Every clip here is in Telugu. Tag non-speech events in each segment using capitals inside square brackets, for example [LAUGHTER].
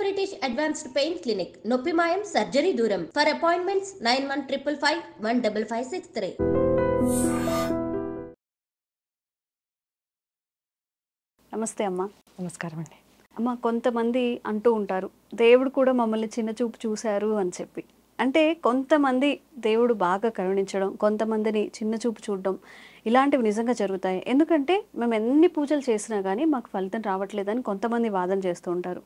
బ్రిటిష్ అడ్వాన్స్డ్ పెయిన్ క్లినిక్ నొప్పి మాయం సర్జరీ దూరం. For appointments nine one triple five one double five six three నమస్తే అమ్మ. నమస్కారం అండి. అమ్మ కొంతమంది అంటూ ఉంటారు దేవుడు కూడా మమ్మల్ని చిన్న చూపు చూశారు అని చెప్పి. అంటే కొంతమంది దేవుడు బాగా కరుణించడం కొంతమందిని చిన్న చూపు చూడడం ఇలాంటివి నిజంగా జరుగుతాయి. ఎందుకంటే మేము ఎన్ని పూజలు చేసినా కానీ మాకు ఫలితం రావట్లేదని కొంతమంది వాదన చేస్తూ ఉంటారు.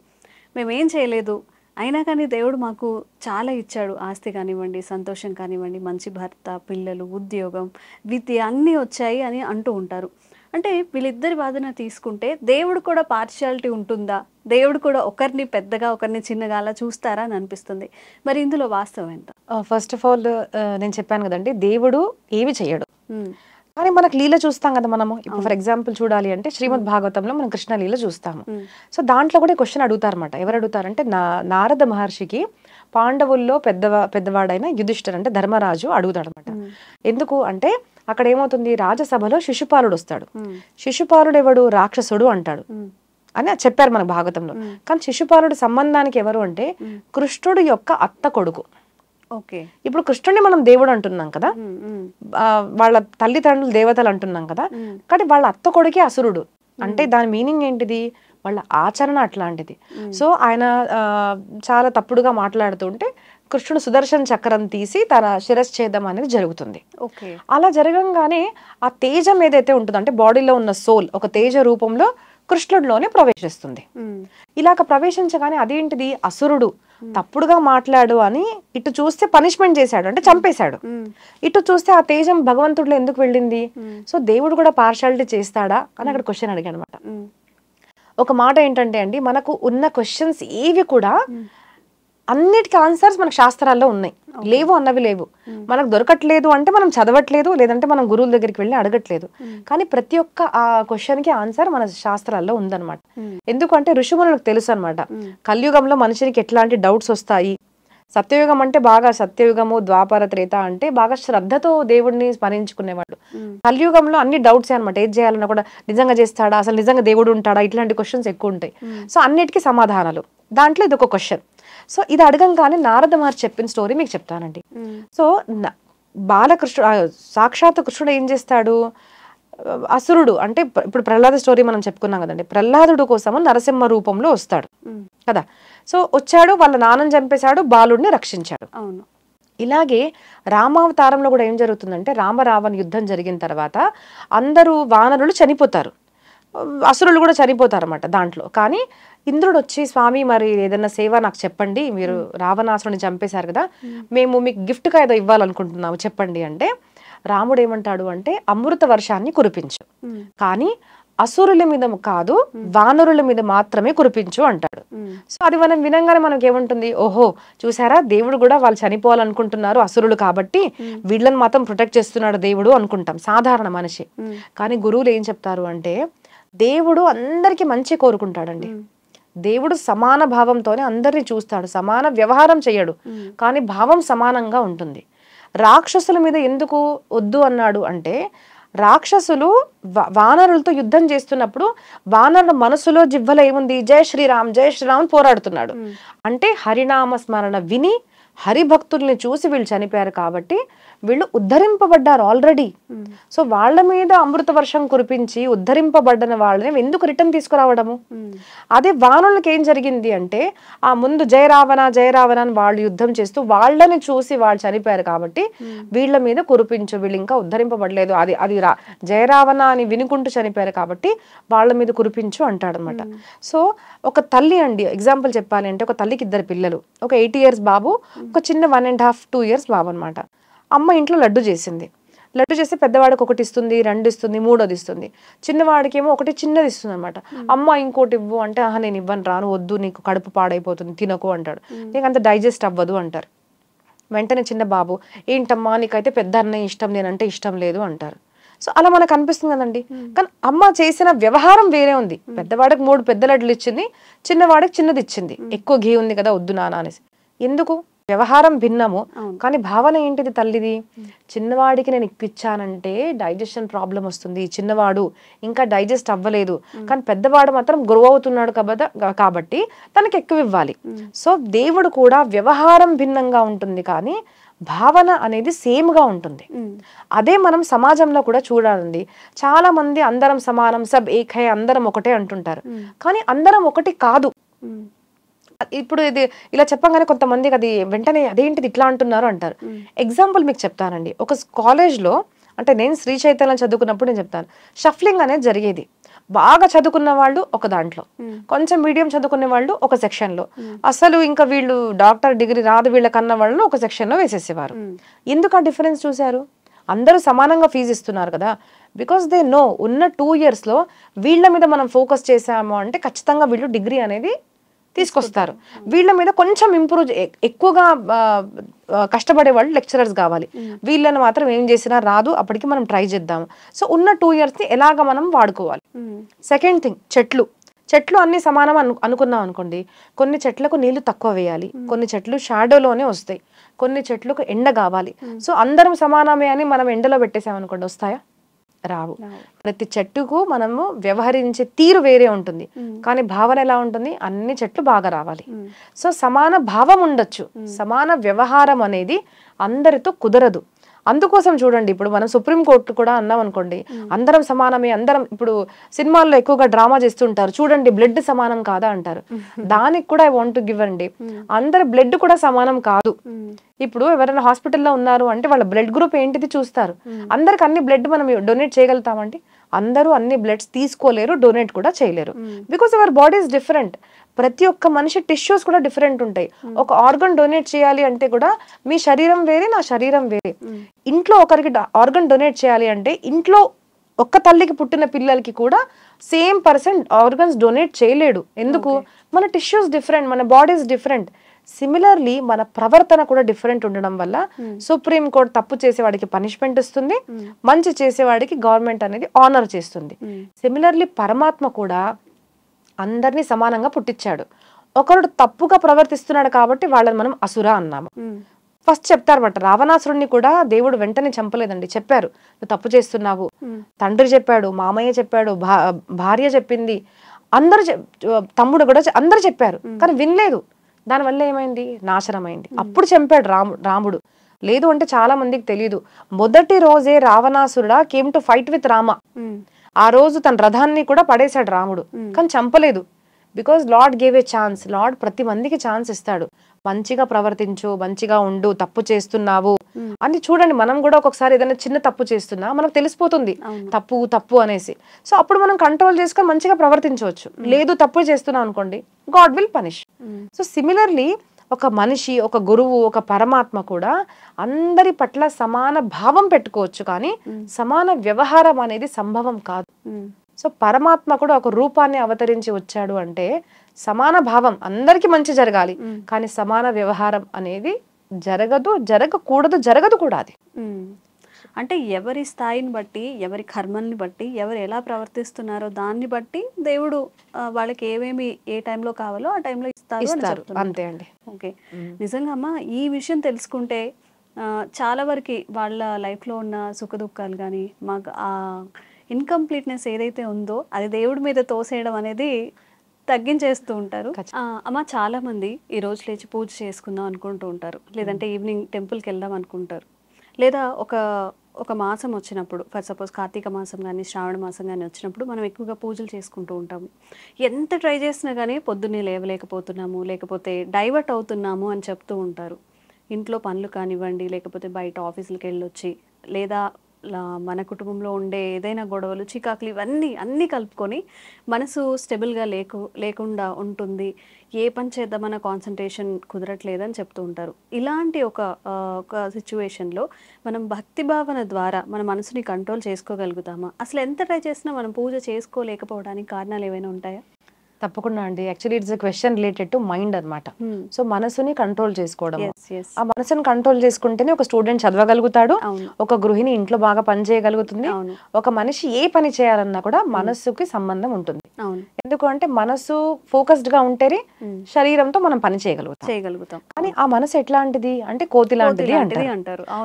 మేము చేయలేదు. అయినా కానీ దేవుడు మాకు చాలా ఇచ్చాడు. ఆస్తి కానివ్వండి సంతోషం కానివ్వండి మంచి భర్త పిల్లలు ఉద్యోగం విద్య అన్నీ వచ్చాయి అని అంటూ ఉంటారు. అంటే వీళ్ళిద్దరి వాదన తీసుకుంటే దేవుడు కూడా పార్షియాలిటీ ఉంటుందా? దేవుడు కూడా ఒకరిని పెద్దగా ఒకరిని చిన్నగా అలా చూస్తారా అని అనిపిస్తుంది. మరి ఇందులో వాస్తవం ఎంత? ఫస్ట్ ఆఫ్ ఆల్ నేను చెప్పాను కదండి దేవుడు ఏమి చేయడు. కానీ మనకు లీల చూస్తాం కదా మనము. ఇప్పుడు ఫర్ ఎగ్జాంపుల్ చూడాలి అంటే శ్రీమద్ భాగవతంలో మనం కృష్ణ లీల చూస్తాము. సో దాంట్లో కూడా క్వశ్చన్ అడుగుతారన్నమాట. ఎవరు అడుగుతారంటే నా నారద మహర్షికి పాండవుల్లో పెద్దవా పెద్దవాడైన యుధిష్ఠర్ అంటే ధర్మరాజు అడుగుతాడనమాట ఎందుకు అంటే అక్కడ ఏమవుతుంది? రాజసభలో శిశుపాలుడు వస్తాడు. శిశుపాలుడు ఎవడు? రాక్షసుడు అంటాడు. అని చెప్పారు మన భాగవతంలో. కానీ శిశుపాలుడు సంబంధానికి ఎవరు అంటే కృష్ణుడు యొక్క అత్త కొడుకు. ఇప్పుడు కృష్ణుడిని మనం దేవుడు అంటున్నాం కదా? వాళ్ళ తల్లిదండ్రులు దేవతలు అంటున్నాం కదా? కానీ వాళ్ళ అత్త కొడుకే అసురుడు. అంటే దాని మీనింగ్ ఏంటిది? వాళ్ళ ఆచరణ అట్లాంటిది. సో ఆయన చాలా తప్పుడుగా మాట్లాడుతుంటే కృష్ణుడు సుదర్శన్ చక్రం తీసి తన శిరశ్ఛేదం అనేది జరుగుతుంది. ఓకే. అలా జరగంగానే ఆ తేజం ఏదైతే ఉంటుందో అంటే బాడీలో ఉన్న సోల్ ఒక తేజ రూపంలో కృష్ణుడిలోనే ప్రవేశిస్తుంది. ఇలాగ ప్రవేశించగానే అదేంటిది? అసురుడు. తప్పుడుగా మాట్లాడు అని ఇటు చూస్తే పనిష్మెంట్ చేశాడు అంటే చంపేశాడు. ఇటు చూస్తే ఆ తేజం భగవంతుడిలో ఎందుకు వెళ్ళింది? సో దేవుడు కూడా పార్షాలిటీ చేస్తాడా? అని అక్కడ క్వశ్చన్ అడిగాడు అనమాట ఒక మాట ఏంటంటే అండి మనకు ఉన్న క్వశ్చన్స్ ఏవి కూడా అన్నిటికీ ఆన్సర్స్ మనకు శాస్త్రాల్లో ఉన్నాయి. లేవు అన్నవి లేవు. మనకు దొరకట్లేదు అంటే మనం చదవట్లేదు లేదంటే మనం గురువుల దగ్గరికి వెళ్ళి అడగట్లేదు. కానీ ప్రతి ఒక్క ఆ క్వశ్చన్కి ఆన్సర్ మన శాస్త్రాల్లో ఉందన్నమాట. ఎందుకంటే ఋషుములకు తెలుసు అనమాట కలియుగంలో మనిషికి ఎట్లాంటి డౌట్స్ వస్తాయి? సత్యయుగం అంటే బాగా సత్యయుగము ద్వాపర త్రేత అంటే బాగా శ్రద్ధతో దేవుడిని స్మరించుకునేవాడు. కలియుగంలో అన్ని డౌట్స్ అనమాట ఏది చేయాలన్నా కూడా నిజంగా చేస్తాడా? అసలు నిజంగా దేవుడు ఉంటాడా? ఇట్లాంటి క్వశ్చన్స్ ఎక్కువ ఉంటాయి. సో అన్నిటికీ సమాధానాలు. దాంట్లో ఇది ఒక క్వశ్చన్. సో ఇది అడగంగానే నారద మహర్షి చెప్పిన స్టోరీ మీకు చెప్తానండి. సో బాలకృష్ణుడు సాక్షాత్ కృష్ణుడు ఏం చేస్తాడు? అసురుడు అంటే ఇప్పుడు ప్రహ్లాద స్టోరీ మనం చెప్పుకున్నాం కదండి. ప్రహ్లాదుడు కోసము నరసింహ రూపంలో వస్తాడు. కదా? సో వచ్చాడు వాళ్ళ నాన్నని చంపేశాడు బాలుడిని రక్షించాడు. అవును. ఇలాగే రామావతారంలో కూడా ఏం జరుగుతుందంటే రామరావణ యుద్ధం జరిగిన తర్వాత అందరూ వానరులు చనిపోతారు. అసురులు కూడా చనిపోతారు అన్నమాట దాంట్లో. కానీ ఇంద్రుడు వచ్చి స్వామి మరి ఏదైనా సేవ నాకు చెప్పండి. మీరు రావణాసురుని చంపేశారు కదా. మేము. మీకు గిఫ్ట్గా ఏదో ఇవ్వాలనుకుంటున్నాము. చెప్పండి అంటే రాముడు ఏమంటాడు అంటే అమృత వర్షాన్ని కురిపించు. కానీ అసురుల మీద కాదు వానరుల మీద మాత్రమే కురిపించు అంటాడు. సో అది మనం వినంగానే మనకి ఏముంటుంది? ఓహో చూసారా? దేవుడు కూడా వాళ్ళు చనిపోవాలనుకుంటున్నారు అసురులు కాబట్టి వీళ్ళని మాత్రం ప్రొటెక్ట్ చేస్తున్నాడు దేవుడు అనుకుంటాం సాధారణ మనిషి. కానీ గురువులు ఏం చెప్తారు అంటే దేవుడు అందరికీ మంచి కోరుకుంటాడండి. దేవుడు సమాన భావంతోనే అందరిని చూస్తాడు సమాన వ్యవహారం చేయడు. కానీ భావం సమానంగా ఉంటుంది. రాక్షసుల మీద ఎందుకు వద్దు అన్నాడు అంటే రాక్షసులు వానరులతో యుద్ధం చేస్తున్నప్పుడు వానరుల మనసులో జివ్వలో ఏముంది జయ శ్రీరామ్ జయ శ్రీరామ్ పోరాడుతున్నాడు. అంటే హరినామ స్మరణ విని హరిభక్తుల్ని చూసి వీళ్ళు చనిపోయారు కాబట్టి వీళ్ళు ఉద్ధరింపబడ్డారు ఆల్రెడీ సో వాళ్ళ మీద అమృత వర్షం కురిపించి ఉద్ధరింపబడ్డన వాళ్ళని ఎందుకు రిటర్న్ తీసుకురావడము? అదే వానరులకి ఏం జరిగింది అంటే ఆ ముందు జయ రావణ జయ రావణ అని వాళ్ళు యుద్ధం చేస్తూ వాళ్ళని చూసి వాళ్ళు చనిపోయారు కాబట్టి వీళ్ళ మీద కురిపించు వీళ్ళు ఇంకా ఉద్ధరింపబడలేదు. అది అది రా జయ రావణ అని వినుకుంటూ చనిపోయారు కాబట్టి వాళ్ళ మీద కురిపించు అంటాడనమాట. సో ఒక తల్లి అండి ఎగ్జాంపుల్ చెప్పాలి అంటే ఒక తల్లికి ఇద్దరు పిల్లలు. ఒక ఎయిట్ ఇయర్స్ బాబు ఒక చిన్న one and half two years బాబు అనమాట అమ్మ ఇంట్లో లడ్డు చేసింది. లడ్డు చేస్తే పెద్దవాడికి ఒకటి ఇస్తుంది రెండు ఇస్తుంది మూడోది ఇస్తుంది. చిన్నవాడికి ఏమో ఒకటి చిన్నది ఇస్తుంది అనమాట అమ్మ ఇంకోటి ఇవ్వు అంటే ఆహా నేను ఇవ్వను రాను వద్దు నీకు కడుపు పాడైపోతుంది తినకు అంటాడు. నీకు అంత డైజెస్ట్ అవ్వదు అంటారు. వెంటనే చిన్న బాబు ఏంటమ్మా నీకైతే పెద్ద అన్నయ్య ఇష్టం నేనంటే ఇష్టం లేదు అంటారు. సో అలా మనకు అనిపిస్తుంది కదండి. కానీ అమ్మ చేసిన వ్యవహారం వేరే ఉంది. పెద్దవాడికి మూడు పెద్ద లడ్లు ఇచ్చింది చిన్నవాడికి చిన్నది ఇచ్చింది. ఎక్కువ ఘీ ఉంది కదా వద్దు నాన్న అనేసి. ఎందుకు? వ్యవహారం భిన్నము. కానీ భావన ఏంటిది తల్లిది? చిన్నవాడికి నేను ఇప్పించానంటే డైజెషన్ ప్రాబ్లం వస్తుంది. చిన్నవాడు ఇంకా డైజెస్ట్ అవ్వలేదు. కానీ పెద్దవాడు మాత్రం గ్రో అవుతున్నాడు కాబద- కాబట్టి తనకి ఎక్కువ ఇవ్వాలి. సో దేవుడు కూడా వ్యవహారం భిన్నంగా ఉంటుంది కానీ భావన అనేది సేమ్గా ఉంటుంది అదే మనం సమాజంలో కూడా చూడాలండి. చాలా మంది అందరం సమానం సబ్ ఏక్ అందరం ఒకటే అంటుంటారు. కానీ అందరం ఒకటి కాదు. ఇప్పుడు ఇది ఇలా చెప్పగానే కొంతమందికి అది వెంటనే అదేంటిది ఇట్లా అంటున్నారు అంటారు. ఎగ్జాంపుల్ మీకు చెప్తానండి. ఒక కాలేజ్లో అంటే నేను శ్రీ చైతన్యం చదువుకున్నప్పుడు నేను చెప్తాను. షఫ్లింగ్ అనేది జరిగేది. బాగా చదువుకున్న వాళ్ళు ఒక దాంట్లో. కొంచెం మీడియం చదువుకునే వాళ్ళు ఒక సెక్షన్లో. అసలు ఇంకా వీళ్ళు డాక్టర్ డిగ్రీ రాదు వీళ్ళకన్న వాళ్ళు ఒక సెక్షన్లో వేసేసేవారు. ఎందుకు ఆ డిఫరెన్స్ చూశారు? అందరూ సమానంగా ఫీజు ఇస్తున్నారు కదా. బికాస్ దే నో ఉన్న టూ లో వీళ్ళ మీద మనం ఫోకస్ చేసాము అంటే ఖచ్చితంగా వీళ్ళు డిగ్రీ అనేది తీసుకొస్తారు. వీళ్ళ మీద కొంచెం ఇంప్రూవ్ ఎక్కువగా కష్టపడే వాళ్ళు లెక్చరర్స్ కావాలి. వీళ్ళని మాత్రం ఏం చేసినా రాదు అప్పటికి మనం ట్రై చేద్దాం సో ఉన్న టూ ని ఎలాగ మనం వాడుకోవాలి? సెకండ్ థింగ్ చెట్లు. చెట్లు అన్ని సమానం అను అనుకున్నాం అనుకోండి. కొన్ని చెట్లకు నీళ్ళు తక్కువ వేయాలి. కొన్ని చెట్లు షాడోలోనే వస్తాయి. కొన్ని చెట్లకు ఎండ కావాలి. సో అందరం సమానమే అని మనం ఎండలో పెట్టేసాం అనుకోండి వస్తాయా? రావు. ప్రతి చెట్టుకు మనము వ్యవహరించే తీరు వేరే ఉంటుంది. కానీ భావన ఎలా ఉంటుంది? అన్ని చెట్లు బాగా రావాలి. సో సమాన భావం ఉండొచ్చు. సమాన వ్యవహారం అనేది అందరితో కుదరదు. అందుకోసం చూడండి ఇప్పుడు మనం సుప్రీం కోర్టు కూడా అన్నాం అనుకోండి అందరం సమానమే అందరం ఇప్పుడు సినిమాల్లో ఎక్కువగా డ్రామా చేస్తుంటారు చూడండి బ్లడ్ సమానం కాదా అంటారు. [LAUGHS] దానికి కూడా ఐ వాంట్ గివ్ అండి. అందరి బ్లడ్ కూడా సమానం కాదు. ఇప్పుడు ఎవరైనా హాస్పిటల్లో ఉన్నారు అంటే వాళ్ళ బ్లడ్ గ్రూప్ ఏంటిది చూస్తారు. అందరికి అన్ని బ్లడ్ మనం డొనేట్ చేయగలుగుతామండి. అందరూ అన్ని బ్లడ్స్ తీసుకోలేరు డొనేట్ కూడా చేయలేరు. Because our body is different ప్రతి ఒక్క మనిషి టిష్యూస్ కూడా డిఫరెంట్ ఉంటాయి. ఒక ఆర్గన్ డొనేట్ చేయాలి అంటే కూడా మీ శరీరం వేరే నా శరీరం వేరే. ఇంట్లో ఒకరికి ఆర్గన్ డొనేట్ చేయాలి అంటే ఇంట్లో ఒక్క తల్లికి పుట్టిన పిల్లలకి కూడా సేమ్ పర్సన్ ఆర్గన్స్ డొనేట్ చేయలేడు. ఎందుకు? మన టిష్యూస్ డిఫరెంట్ మన బాడీస్ డిఫరెంట్ సిమిలర్లీ మన ప్రవర్తన కూడా డిఫరెంట్ ఉండడం వల్ల సుప్రీం కోర్ట్ తప్పు చేసేవాడికి పనిష్మెంట్ ఇస్తుంది. మంచి చేసేవాడికి గవర్నమెంట్ అనేది ఆనర్ చేస్తుంది. సిమిలర్లీ పరమాత్మ కూడా అందరినీ సమానంగా పుట్టించాడు. ఒకడు తప్పుగా ప్రవర్తిస్తున్నాడు కాబట్టి వాళ్ళని మనం అసుర అన్నాము. ఫస్ట్ చెప్తారన్నమాట రావణాసురుణ్ణి కూడా దేవుడు వెంటనే చంపలేదండి. చెప్పారు నువ్వు తప్పు చేస్తున్నావు. తండ్రి చెప్పాడు మామయ్య చెప్పాడు భా భార్య చెప్పింది. అందరు తమ్ముడు కూడా అందరు చెప్పారు. కానీ వినలేదు. దానివల్ల ఏమైంది? నాశనమైంది. అప్పుడు చంపాడు రాము రాముడు. లేదు అంటే చాలా మందికి తెలియదు మొదటి రోజే రావణాసురుడా came to fight with Rama ఆ రోజు తన రథాన్ని కూడా పడేశాడు రాముడు. కానీ చంపలేదు. Because Lord gave a chance Lord ప్రతి మందికి ఛాన్స్ ఇస్తాడు. మంచిగా ప్రవర్తించు మంచిగా ఉండు తప్పు చేస్తున్నావు అని చూడండి. మనం కూడా ఒక్కొక్కసారి ఏదైనా చిన్న తప్పు చేస్తున్నా మనకు తెలిసిపోతుంది. తప్పు తప్పు అనేసి. సో అప్పుడు మనం కంట్రోల్ చేసుకొని మంచిగా ప్రవర్తించవచ్చు. లేదు తప్పు చేస్తున్నాం అనుకోండి God will punish so similarly ఒక మనిషి ఒక గురువు ఒక పరమాత్మ కూడా అందరి పట్ల సమాన భావం పెట్టుకోవచ్చు కానీ సమాన వ్యవహారం అనేది సంభవం కాదు. సో పరమాత్మ కూడా ఒక రూపాన్ని అవతరించి వచ్చాడు అంటే సమాన భావం అందరికీ మంచి జరగాలి. కానీ సమాన వ్యవహారం అనేది జరగదు జరగకూడదు జరగదు కూడా అది. అంటే ఎవరి స్థాయిని బట్టి ఎవరి కర్మల్ని బట్టి ఎవరు ఎలా ప్రవర్తిస్తున్నారో దాన్ని బట్టి దేవుడు వాళ్ళకి ఏమేమి ఏ టైంలో కావాలో ఆ టైంలో ఇస్తారు. అంతే అండి. ఓకే. నిజంగా అమ్మా ఈ విషయం తెలుసుకుంటే చాలా వరకు వాళ్ళ లైఫ్లో ఉన్న సుఖ దుఃఖాలు కానీ మాకు ఆ ఇన్కంప్లీట్నెస్ ఏదైతే ఉందో అది దేవుడి మీద తోసేయడం అనేది తగ్గించేస్తూ ఉంటారు. అమ్మ చాలా మంది ఈ రోజు లేచి పూజ చేసుకుందాం అనుకుంటూ ఉంటారు. లేదంటే ఈవినింగ్ టెంపుల్కి వెళ్దాం అనుకుంటారు. లేదా ఒక ఒక మాసం వచ్చినప్పుడు ఫర్ సపోజ్ కార్తీక మాసం కానీ శ్రావణ మాసం కానీ వచ్చినప్పుడు మనం ఎక్కువగా పూజలు చేసుకుంటూ ఉంటాము. ఎంత ట్రై చేసినా కానీ పొద్దున్నే లేవలేకపోతున్నాము లేకపోతే డైవర్ట్ అవుతున్నాము అని చెప్తూ ఉంటారు. ఇంట్లో పనులు కానివ్వండి లేకపోతే బయట ఆఫీసులకు వెళ్ళొచ్చి లేదా మన కుటుంబంలో ఉండే ఏదైనా గొడవలు చికాకులు ఇవన్నీ అన్నీ కలుపుకొని మనసు స్టెబుల్గా లేకు లేకుండా ఉంటుంది. ఏ పని చేద్దామన్న కాన్సన్ట్రేషన్ కుదరట్లేదని చెప్తూ ఉంటారు. ఇలాంటి ఒక ఒక సిచ్యువేషన్లో మనం భక్తి భావన ద్వారా మన మనసుని కంట్రోల్ చేసుకోగలుగుతామా? అసలు ఎంత ట్రై చేసినా మనం పూజ చేసుకోలేకపోవడానికి కారణాలు ఏమైనా ఉంటాయా? తప్పకుండా అండి. Actually it's question related to mind అన్నమాట. సో మనసుని కంట్రోల్ చేసుకోవడం. ఆ మనసుని కంట్రోల్ చేసుకుంటేనే ఒక స్టూడెంట్ చదవగలుగుతాడు. ఒక గృహిణి ఇంట్లో బాగా పని చేయగలుగుతుంది. ఒక మనిషి ఏ పని చేయాలన్నా కూడా మనస్సుకి సంబంధం ఉంటుంది. ఎందుకు అంటే మనసు ఫోకస్డ్గా ఉంటేనే మ్మ్. శరీరంతో మనం పని చేయగలుగుతాం. చేయగలుగుతాం. కానీ ఆ మనసు ఎట్లాంటిది? అంటే కోతి లాంటిది అంటారు.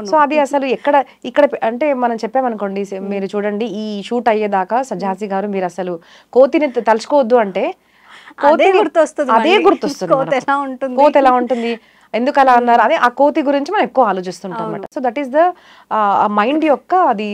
సో అది అసలు ఎక్కడ ఇక్కడ అంటే మనం చెప్పామనుకోండి సే- మీరు చూడండి ఈ షూట్ అయ్యేదాకా సజాసి గారు మీరు అసలు కోతిని తలుచుకోవద్దు అంటే అదే గుర్తొస్తుంది అదే. ఎలా ఉంటుంది? కోతి ఎలా ఉంటుంది? ఎందుకు అలా అన్నారు? అదే ఆ కోతి గురించి మనం ఎక్కువ ఆలోచిస్తుంటాం అనమాట so that is the mind యొక్క అది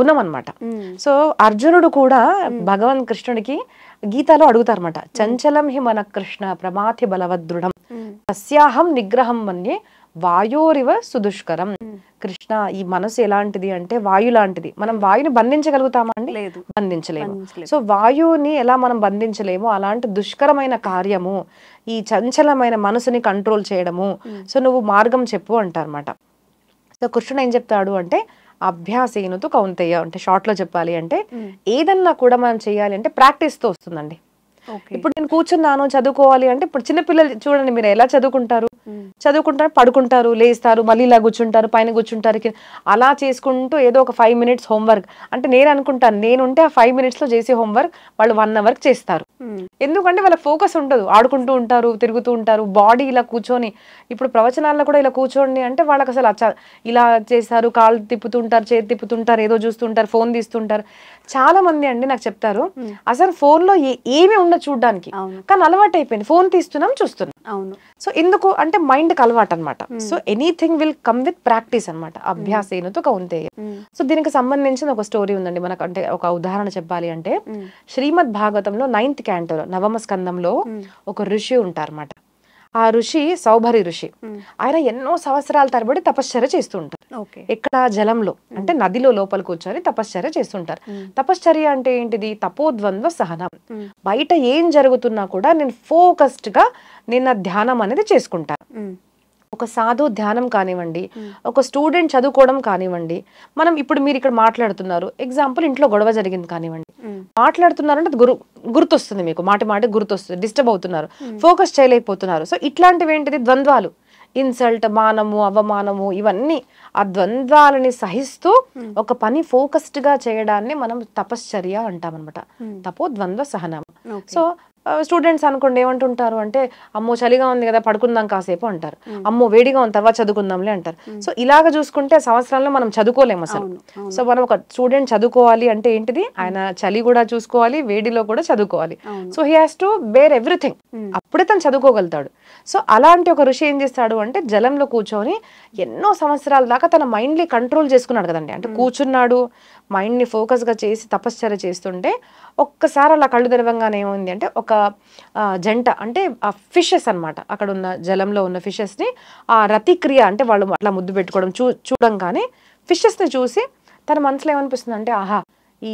గుణం అన్నమాట. మ్మ్. సో అర్జునుడు కూడా భగవాన్ కృష్ణుడికి గీతలో అడుగుతారన్నమాట. చంచలం హి మన కృష్ణ ప్రమాథి బలవదృఢం. మ్మ్. తస్యాహం నిగ్రహం మన్యే వాయోరివ సుదుష్కరం. కృష్ణ ఈ మనసు ఎలాంటిది అంటే వాయు లాంటిది మనం వాయుని బంధించగలుగుతామా అండి? లేదు. బంధించలేము. సో వాయువుని ఎలా మనం బంధించలేమో? అలాంటి దుష్కరమైన కార్యము ఈ చంచలమైన మనసుని కంట్రోల్ చేయడము. సో నువ్వు మార్గం చెప్పు అంటారన్నమాట. సో కృష్ణుడు ఏం చెప్తాడు అంటే అభ్యాసేనుతు కౌంతేయ అంటే షార్ట్లో చెప్పాలి అంటే ఏదన్నా కూడా మనం చేయాలి అంటే ప్రాక్టీస్తో వస్తుందండి. ఇప్పుడు నేను కూర్చున్నాను చదువుకోవాలి అంటే ఇప్పుడు చిన్నపిల్లలు చూడండి మీరు ఎలా చదువుకుంటారు? చదువుకుంటారు పడుకుంటారు లేస్తారు మళ్ళీ ఇలా కూర్చుంటారు పైన కూర్చుంటారు అలా చేసుకుంటూ ఏదో ఒక ఫైవ్ మినిట్స్ హోంవర్క్ అంటే నేను అనుకుంటాను నేనుంటే ఆ ఫైవ్ మినిట్స్లో చేసే హోంవర్క్ వాళ్ళు వన్ అవర్ చేస్తారు. మ్మ్. ఎందుకంటే వాళ్ళ ఫోకస్ ఉండదు. ఆడుకుంటూ ఉంటారు తిరుగుతూ ఉంటారు బాడీ ఇలా కూర్చొని ఇప్పుడు ప్రవచనాల్లో కూడా ఇలా కూర్చోండి అంటే వాళ్ళకి అసలు ఇలా చేస్తారు కాళ్ళు తిప్పుతుంటారు చేతి తిప్పుతుంటారు ఏదో చూస్తుంటారు ఫోన్ తీస్తుంటారు చాలా మంది అండి నాకు చెప్తారు అసలు ఫోన్లో ఏ- ఏమీ ఉండదు. చూడడానికి. అవును. కానీ అలవాటు అయిపోయింది ఫోన్ తీస్తున్నాం చూస్తున్నాం. అవును. సో ఎందుకు అంటే మైండ్కి అలవాటు అనమాట so anything will come with practice అనమాట అభ్యాసేనుతో మ్మ్. సో దీనికి సంబంధించిన ఒక స్టోరీ ఉందండి. మనకు అంటే ఒక ఉదాహరణ చెప్పాలి అంటే. శ్రీమద్ భాగవతంలో నైన్త్ క్యాంటోలో నవమ స్కందంలో. ఒక ఋషి ఉంటారన్నమాట. ఆ ఋషి సౌభరి ఋషి. ఆయన ఎన్నో సంవత్సరాల తరబడి తపశ్చర్య చేస్తూ ఉంటారు ఓకే. ఎక్కడ జలంలో అంటే నదిలో లోపల కూర్చొని తపశ్చర్య చేస్తుంటారు. తపశ్చర్య అంటే ఏంటిది? తపోద్వంద్వ సహనం. బయట ఏం జరుగుతున్నా కూడా నేను ఫోకస్డ్గా నేను నా ధ్యానం అనేది చేసుకుంటాను. ఒక సాధు ధ్యానం కానివ్వండి ఒక స్టూడెంట్ చదువుకోవడం కానివ్వండి మనం ఇప్పుడు మీరు ఇక్కడ మాట్లాడుతున్నారు ఎగ్జాంపుల్ ఇంట్లో గొడవ జరిగింది కానివ్వండి. మాట్లాడుతున్నారంటే గురు గుర్తొస్తుంది మీకు మాటి మాటి గుర్తొస్తుంది డిస్టర్బ్ అవుతున్నారు ఫోకస్ చేయలేకపోతున్నారు. సో ఇట్లాంటివి ఏంటిది? ద్వంద్వాలు. ఇన్సల్ట్ మానము అవమానము ఇవన్నీ ఆ ద్వంద్వాలని సహిస్తూ ఒక పని ఫోకస్డ్గా చేయడాన్ని మనం తపశ్చర్య అంటాం అనమాట తపో ద్వంద్వ సహనం. సో స్టూడెంట్స్ అనుకోండి ఏమంటుంటారు అంటే అమ్మో చలిగా ఉంది కదా పడుకుందాం కాసేపు అంటారు. అమ్మో వేడిగా ఉంది తర్వాత చదువుకుందాంలే అంటారు. సో ఇలాగ చూసుకుంటే సంవత్సరాల్లో మనం చదువుకోలేము అసలు. సో మనం ఒక స్టూడెంట్ చదువుకోవాలి అంటే ఏంటిది? ఆయన చలి కూడా చూసుకోవాలి వేడిలో కూడా చదువుకోవాలి. So he has to bear everything అప్పుడే తను చదువుకోగలుగుతాడు. సో అలాంటి ఒక ఋషి ఏం చేస్తాడు అంటే జలంలో కూర్చొని ఎన్నో సంవత్సరాల దాకా తన మైండ్ని కంట్రోల్ చేసుకున్నాడు కదండి. అంటే కూర్చున్నాడు మైండ్ని ఫోకస్గా చేసి తపశ్చర్య చేస్తుంటే ఒక్కసారి అలా కళ్ళు తెరవంగానే ఏమైంది అంటే ఒక జంట అంటే ఆ ఫిషెస్ అనమాట అక్కడ ఉన్న జలంలో ఉన్న ఫిషెస్ని ఆ రతిక్రియ అంటే వాళ్ళు అట్లా ముద్దు పెట్టుకోవడం చూ చూడంగానే ఫిషెస్ని చూసి తన మనసులో ఏమనిపిస్తుంది అంటే ఆహా ఈ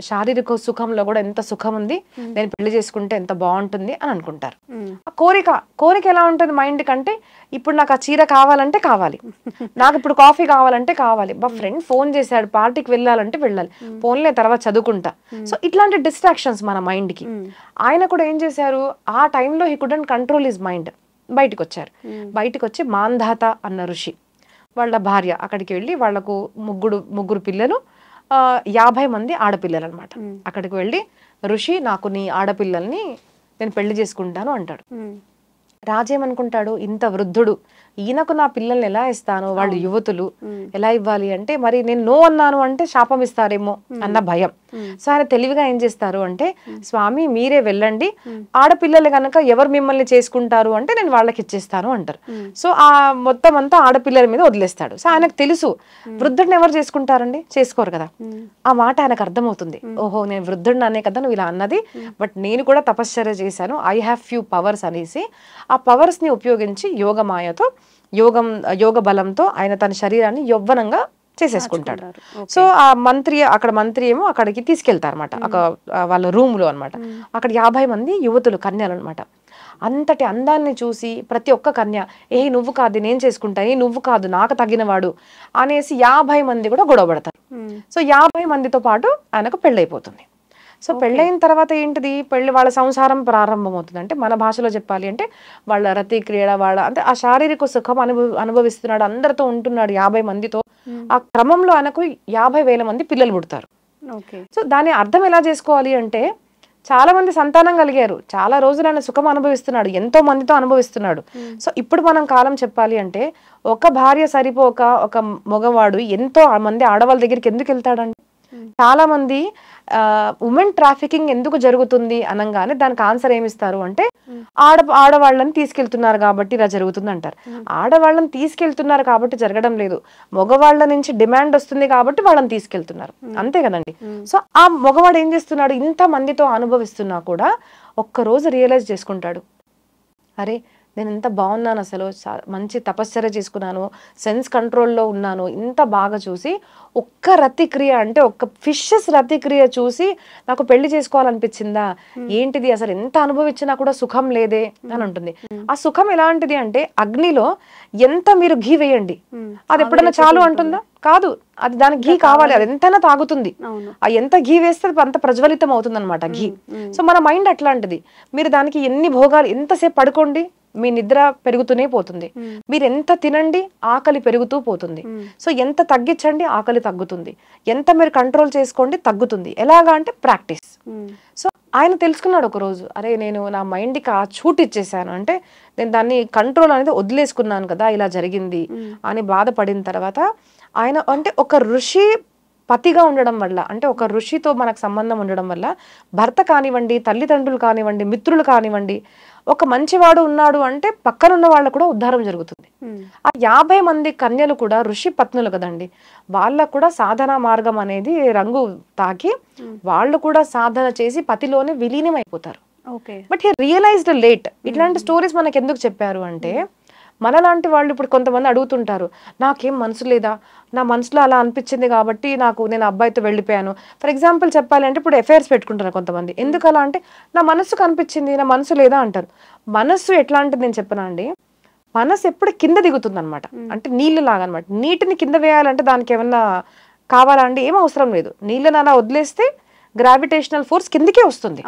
శారీరక సుఖంలో కూడా ఎంత సుఖం ఉంది నేను పెళ్ళి చేసుకుంటే ఎంత బాగుంటుంది అని అనుకుంటారు. ఆ కోరిక కోరిక ఎలా ఉంటుంది మైండ్ కంటే ఇప్పుడు నాకు ఆ చీర కావాలంటే కావాలి. నాకు ఇప్పుడు కాఫీ కావాలంటే కావాలి. మా ఫ్రెండ్ ఫోన్ చేశాడు పార్టీకి వెళ్ళాలంటే వెళ్ళాలి. ఫోన్లే తర్వాత చదువుకుంటా. సో ఇట్లాంటి డిస్ట్రాక్షన్స్ మన mind కి ఆయన కూడా ఏం చేశారు ఆ టైంలో he couldn't control his mind బయటికి వచ్చారు బయటికి వచ్చి మాంధాత అన్న ఋషి. వాళ్ళ భార్య అక్కడికి వెళ్ళి వాళ్ళకు ముగ్గురు ముగ్గురు పిల్లలు యాభై మంది ఆడపిల్లలు అనమాట అక్కడికి వెళ్ళి ఋషి నాకు నీ ఆడపిల్లల్ని నేను పెళ్ళి చేసుకుంటాను అంటాడు. రాజేమనుకుంటాడు? ఇంత వృద్ధుడు ఈయనకు నా పిల్లల్ని ఎలా ఇస్తాను? వాళ్ళు యువతులు ఎలా ఇవ్వాలి అంటే మరి నేను నో అన్నాను అంటే శాపం ఇస్తారేమో అన్న భయం. సో ఆయన తెలివిగా ఏం చేస్తారు అంటే స్వామి మీరే వెళ్ళండి. ఆడపిల్లలు కనుక ఎవరు మిమ్మల్ని చేసుకుంటారు అంటే నేను వాళ్ళకి ఇచ్చేస్తాను అంటారు. సో ఆ మొత్తం అంతా ఆడపిల్లల మీద వదిలేస్తాడు. సో ఆయనకు తెలుసు వృద్ధుడిని ఎవరు చేసుకుంటారండి? చేసుకోరు కదా. ఆ మాట ఆయనకు అర్థమవుతుంది. ఓహో నేను వృద్ధుడిని అనే కదా నువ్వు ఇలా అన్నది. బట్ నేను కూడా తపశ్చర్య చేశాను. ఐ హ్యావ్ ఫ్యూ పవర్స్ అనేసి ఆ పవర్స్ని ఉపయోగించి యోగమాయతో యోగం యోగ బలంతో ఆయన తన శరీరాన్ని యవ్వనంగా చేసేసుకుంటాడు. సో ఆ మంత్రి అక్కడ మంత్రి ఏమో అక్కడికి తీసుకెళ్తారు అనమాట వాళ్ళ రూమ్లో అనమాట అక్కడ యాభై మంది యువతులు కన్యలు అనమాట అంతటి అందాన్ని చూసి ప్రతి ఒక్క కన్య ఏ నువ్వు కాదు నేను చేసుకుంటా ఏ నువ్వు కాదు నాకు తగినవాడు అనేసి యాభై మంది కూడా గొడవ పడతారు. సో యాభై మందితో పాటు ఆయనకు పెళ్ళైపోతుంది. సో పెళ్ళైన తర్వాత ఏంటిది? పెళ్ళి వాళ్ళ సంసారం ప్రారంభమవుతుంది. అంటే మన భాషలో చెప్పాలి అంటే వాళ్ళ రతి క్రీడ వాళ్ళ అంటే ఆ శారీరక సుఖం అనుభవ అనుభవిస్తున్నాడు. అందరితో ఉంటున్నాడు యాభై మందితో. ఆ క్రమంలో ఆయనకు యాభై వేల మంది పిల్లలు పుడతారు. సో దాని అర్థం ఎలా చేసుకోవాలి అంటే చాలా మంది సంతానం కలిగారు. చాలా రోజులు ఆయన సుఖం అనుభవిస్తున్నాడు. ఎంతో మందితో అనుభవిస్తున్నాడు. సో ఇప్పుడు మనం కాలం చెప్పాలి అంటే ఒక భార్య సరిపోక ఒక మగవాడు ఎంతో మంది ఆడవాళ్ళ దగ్గరికి ఎందుకు వెళ్తాడండి చాలా మంది ఉమెన్ ట్రాఫికింగ్ ఎందుకు జరుగుతుంది అనగానే దానికి ఆన్సర్ ఏమిస్తారు అంటే ఆడ ఆడవాళ్ళని తీసుకెళ్తున్నారు కాబట్టి ఇలా జరుగుతుంది అంటారు ఆడవాళ్ళని తీసుకెళ్తున్నారు కాబట్టి జరగడం లేదు. మగవాళ్ళ నుంచి డిమాండ్ వస్తుంది కాబట్టి వాళ్ళని తీసుకెళ్తున్నారు. అంతే కదండి? సో ఆ మగవాడు ఏం చేస్తున్నాడు? ఇంత మందితో అనుభవిస్తున్నా కూడా ఒక్క రోజు రియలైజ్ చేసుకుంటాడు. అరే నేను ఎంత బాగున్నాను అసలు. మంచి తపశ్చర్య చేసుకున్నాను. సెన్స్ కంట్రోల్లో ఉన్నాను. ఇంత బాగా చూసి ఒక్క రతిక్రియ అంటే ఒక్క ఫిషెస్ రతిక్రియ చూసి నాకు పెళ్ళి చేసుకోవాలనిపించిందా? ఏంటిది? అసలు ఎంత అనుభవించినా కూడా సుఖం లేదే అని ఉంటుంది. ఆ సుఖం ఎలాంటిది అంటే అగ్నిలో ఎంత మీరు ఘీ వేయండి. అది ఎప్పుడైనా చాలు అంటుందా? కాదు. అది దానికి ఘీ కావాలి. అది ఎంతైనా తాగుతుంది. ఆ ఎంత ఘీ వేస్తే అంత ప్రజ్వలితం అవుతుంది అనమాట ఘీ సో మన మైండ్ అట్లాంటిది. మీరు దానికి ఎన్ని భోగాలు ఎంతసేపు పడుకోండి? మీ నిద్ర పెరుగుతూనే పోతుంది. మీరు ఎంత తినండి ఆకలి పెరుగుతూ పోతుంది. సో ఎంత తగ్గించండి ఆకలి తగ్గుతుంది. ఎంత మీరు కంట్రోల్ చేసుకోండి తగ్గుతుంది. ఎలాగా అంటే ప్రాక్టీస్. సో ఆయన తెలుసుకున్నాడు ఒక రోజు అరే నేను నా మైండ్కి ఆ చూట్ ఇచ్చేసాను. అంటే నేను దాన్ని కంట్రోల్ అనేది వదిలేసుకున్నాను కదా ఇలా జరిగింది అని బాధపడిన తర్వాత ఆయన అంటే ఒక ఋషి పతిగా ఉండడం వల్ల అంటే ఒక ఋషితో మనకు సంబంధం ఉండడం వల్ల భర్త కానివ్వండి తల్లిదండ్రులు కానివ్వండి మిత్రులు కానివ్వండి ఒక మంచివాడు ఉన్నాడు అంటే పక్కన ఉన్న వాళ్ళకు కూడా ఉద్ధారం జరుగుతుంది. ఆ యాభై మంది కన్యలు కూడా ఋషి పత్నులు కదండి. వాళ్ళకు కూడా సాధన మార్గం అనేది రంగు తాకి వాళ్ళు కూడా సాధన చేసి పతిలోనే విలీనం అయిపోతారు బట్ హీ రియలైజ్డ్ లేట్. ఇట్లాంటి స్టోరీస్ మనకు ఎందుకు చెప్పారు అంటే మనలాంటి వాళ్ళు ఇప్పుడు కొంతమంది అడుగుతుంటారు నాకేం మనసు లేదా? నా మనసులో అలా అనిపించింది కాబట్టి నాకు నేను అబ్బాయితో వెళ్ళిపోయాను. ఫర్ ఎగ్జాంపుల్ చెప్పాలంటే ఇప్పుడు ఎఫైర్స్ పెట్టుకుంటారు కొంతమంది. ఎందుకు అలా అంటే నా మనసు కనిపించింది నా మనసు లేదా అంటారు. మనస్సు ఎట్లాంటిది నేను చెప్పనా అండి? మనసు ఎప్పుడు కింద దిగుతుంది అనమాట అంటే నీళ్ళు లాగా అనమాట నీటిని కింద వేయాలంటే దానికి ఏమన్నా కావాలా అండి? ఏం అవసరం లేదు. నీళ్ళని అలా వదిలేస్తే గ్రావిటేషనల్ ఫోర్స్ కిందికే వస్తుంది.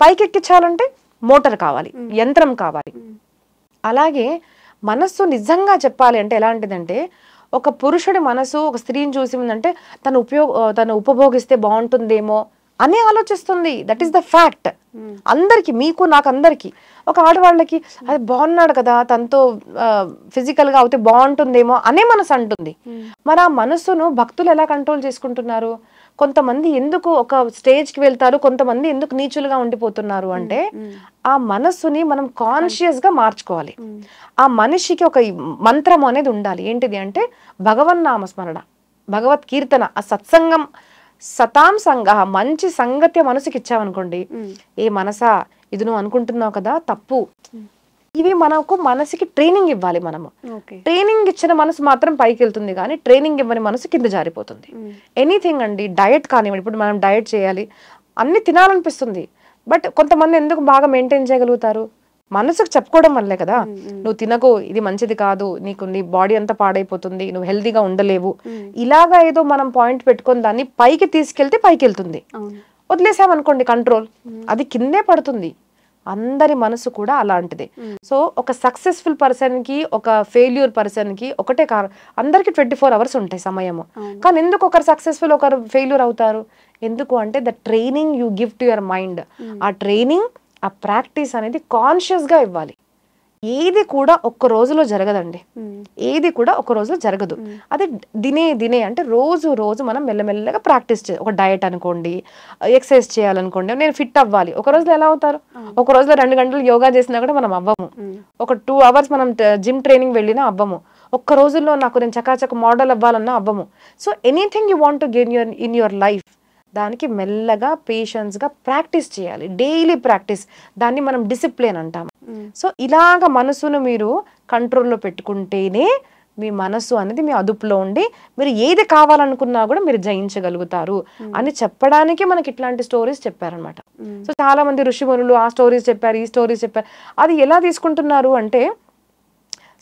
పైకి ఎక్కించాలంటే మోటార్ కావాలి యంత్రం కావాలి. అలాగే మనస్సు నిజంగా చెప్పాలి అంటే ఎలాంటిదంటే ఒక పురుషుడి మనసు ఒక స్త్రీని చూసి ఉందంటే తను ఉపయోగ తను ఉపభోగిస్తే బాగుంటుందేమో అని ఆలోచిస్తుంది. దట్ ఈస్ ద ఫ్యాక్ట్ అందరికి మీకు నాకు అందరికి. ఒక ఆడవాళ్ళకి అది బాగున్నాడు కదా తనతో ఫిజికల్గా అవుతే బాగుంటుందేమో అనే మనసు అంటుంది. మరి ఆ మనస్సును భక్తులు ఎలా కంట్రోల్ చేసుకుంటున్నారు? కొంతమంది ఎందుకు ఒక స్టేజ్కి వెళ్తారు? కొంతమంది ఎందుకు నీచులుగా ఉండిపోతున్నారు అంటే ఆ మనస్సుని మనం కాన్షియస్గా మార్చుకోవాలి. ఆ మనిషికి ఒక మంత్రం అనేది ఉండాలి. ఏంటిది అంటే భగవన్ నామస్మరణ భగవత్ కీర్తన ఆ సత్సంగం సతాం సంగ మంచి సంగతి మనసుకి ఇచ్చామనుకోండి ఏ మనసా ఇది నువ్వు అనుకుంటున్నావు కదా తప్పు. ఇవి మనకు మనసుకి ట్రైనింగ్ ఇవ్వాలి మనము. ట్రైనింగ్ ఇచ్చిన మనసు మాత్రం పైకి వెళ్తుంది కానీ ట్రైనింగ్ ఇవ్వని మనసు కింద జారిపోతుంది. ఎనీథింగ్ అండి డయట్ కానివ్వండి ఇప్పుడు మనం డయట్ చేయాలి అన్ని తినాలనిపిస్తుంది. బట్ కొంతమంది ఎందుకు బాగా మెయింటైన్ చేయగలుగుతారు? మనసుకు చెప్పుకోవడం వల్లే కదా. నువ్వు తినకు ఇది మంచిది కాదు నీకు నీ బాడీ అంతా పాడైపోతుంది నువ్వు హెల్తీగా ఉండలేవు. ఇలాగా ఏదో మనం పాయింట్ పెట్టుకొని దాన్ని పైకి తీసుకెళ్తే పైకి వెళ్తుంది వదిలేసామనుకోండి కంట్రోల్ అది కిందే పడుతుంది. అందరి మనసు కూడా అలాంటిదే. సో ఒక సక్సెస్ఫుల్ పర్సన్కి ఒక ఫెయిల్యూర్ పర్సన్కి ఒకటే కారణం అందరికి ట్వంటీ ఫోర్ అవర్స్ ఉంటాయి సమయము. కానీ ఎందుకు ఒకరు సక్సెస్ఫుల్ ఒకరు ఫెయిల్యూర్ అవుతారు? ఎందుకు అంటే the training you give to your mind ఆ ట్రైనింగ్ ఆ ప్రాక్టీస్ అనేది కాన్షియస్గా ఇవ్వాలి. ఏది కూడా ఒక్క రోజులో జరగదండి. ఏది కూడా ఒక రోజులో జరగదు. అది దినే దినే అంటే రోజు రోజు మనం మెల్లమెల్లగా ప్రాక్టీస్ చే ఒక డయట్ అనుకోండి ఎక్సర్సైజ్ చేయాలనుకోండి నేను ఫిట్ అవ్వాలి. ఒక రోజులో ఎలా అవుతారు? ఒక రోజులో రెండు గంటలు యోగా చేసినా కూడా మనం అవ్వము. ఒక టూ అవర్స్ మనం జిమ్ ట్రైనింగ్ వెళ్ళినా అవ్వము. ఒక్క రోజుల్లో నాకు నేను చకాచక మోడల్ అవ్వాలన్నా అవ్వము. So anything you want to gain your in your life. దానికి మెల్లగా పేషెన్స్గా ప్రాక్టీస్ చేయాలి. డైలీ ప్రాక్టీస్ దాన్ని మనం డిసిప్లిన్ అంటాము సో ఇలాగ మనసును మీరు కంట్రోల్లో పెట్టుకుంటేనే మీ మనసు అనేది మీ అదుపులో ఉండి మీరు ఏది కావాలనుకున్నా కూడా మీరు జయించగలుగుతారు అని చెప్పడానికి మనకి ఇట్లాంటి స్టోరీస్ చెప్పారనమాట సో చాలా మంది ఋషిమునులు ఆ స్టోరీస్ చెప్పారు ఈ స్టోరీస్ చెప్పారు. అది ఎలా తీసుకుంటున్నారు అంటే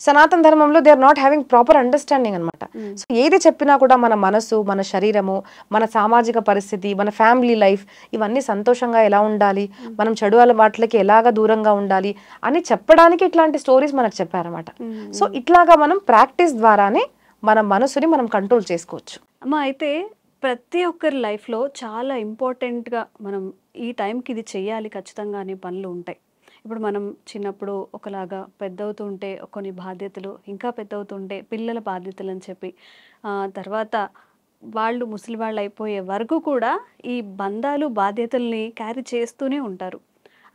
సనాతన ధర్మంలో they are not having proper understanding అనమాట సో ఏది చెప్పినా కూడా మన మనసు మన శరీరము మన సామాజిక పరిస్థితి మన ఫ్యామిలీ లైఫ్ ఇవన్నీ సంతోషంగా ఎలా ఉండాలి? మనం చెడు అలవాట్లకి ఎలాగ దూరంగా ఉండాలి? అని చెప్పడానికి ఇట్లాంటి స్టోరీస్ మనకు చెప్పారన్నమాట. సో ఇట్లాగా మనం ప్రాక్టీస్ ద్వారానే మన మనసుని మనం కంట్రోల్ చేసుకోవచ్చు. అమ్మ అయితే ప్రతి ఒక్కరి లైఫ్లో చాలా ఇంపార్టెంట్గా మనం ఈ టైంకి ఇది చెయ్యాలి ఖచ్చితంగా అనే పనులు ఉంటాయి. ఇప్పుడు మనం చిన్నప్పుడు ఒకలాగా పెద్ద అవుతుంటే కొన్ని బాధ్యతలు ఇంకా పెద్దవుతుంటే పిల్లల బాధ్యతలు అని చెప్పి తర్వాత వాళ్ళు ముసలి వాళ్ళు అయిపోయే వరకు కూడా ఈ బంధాలు బాధ్యతల్ని క్యారీ చేస్తూనే ఉంటారు.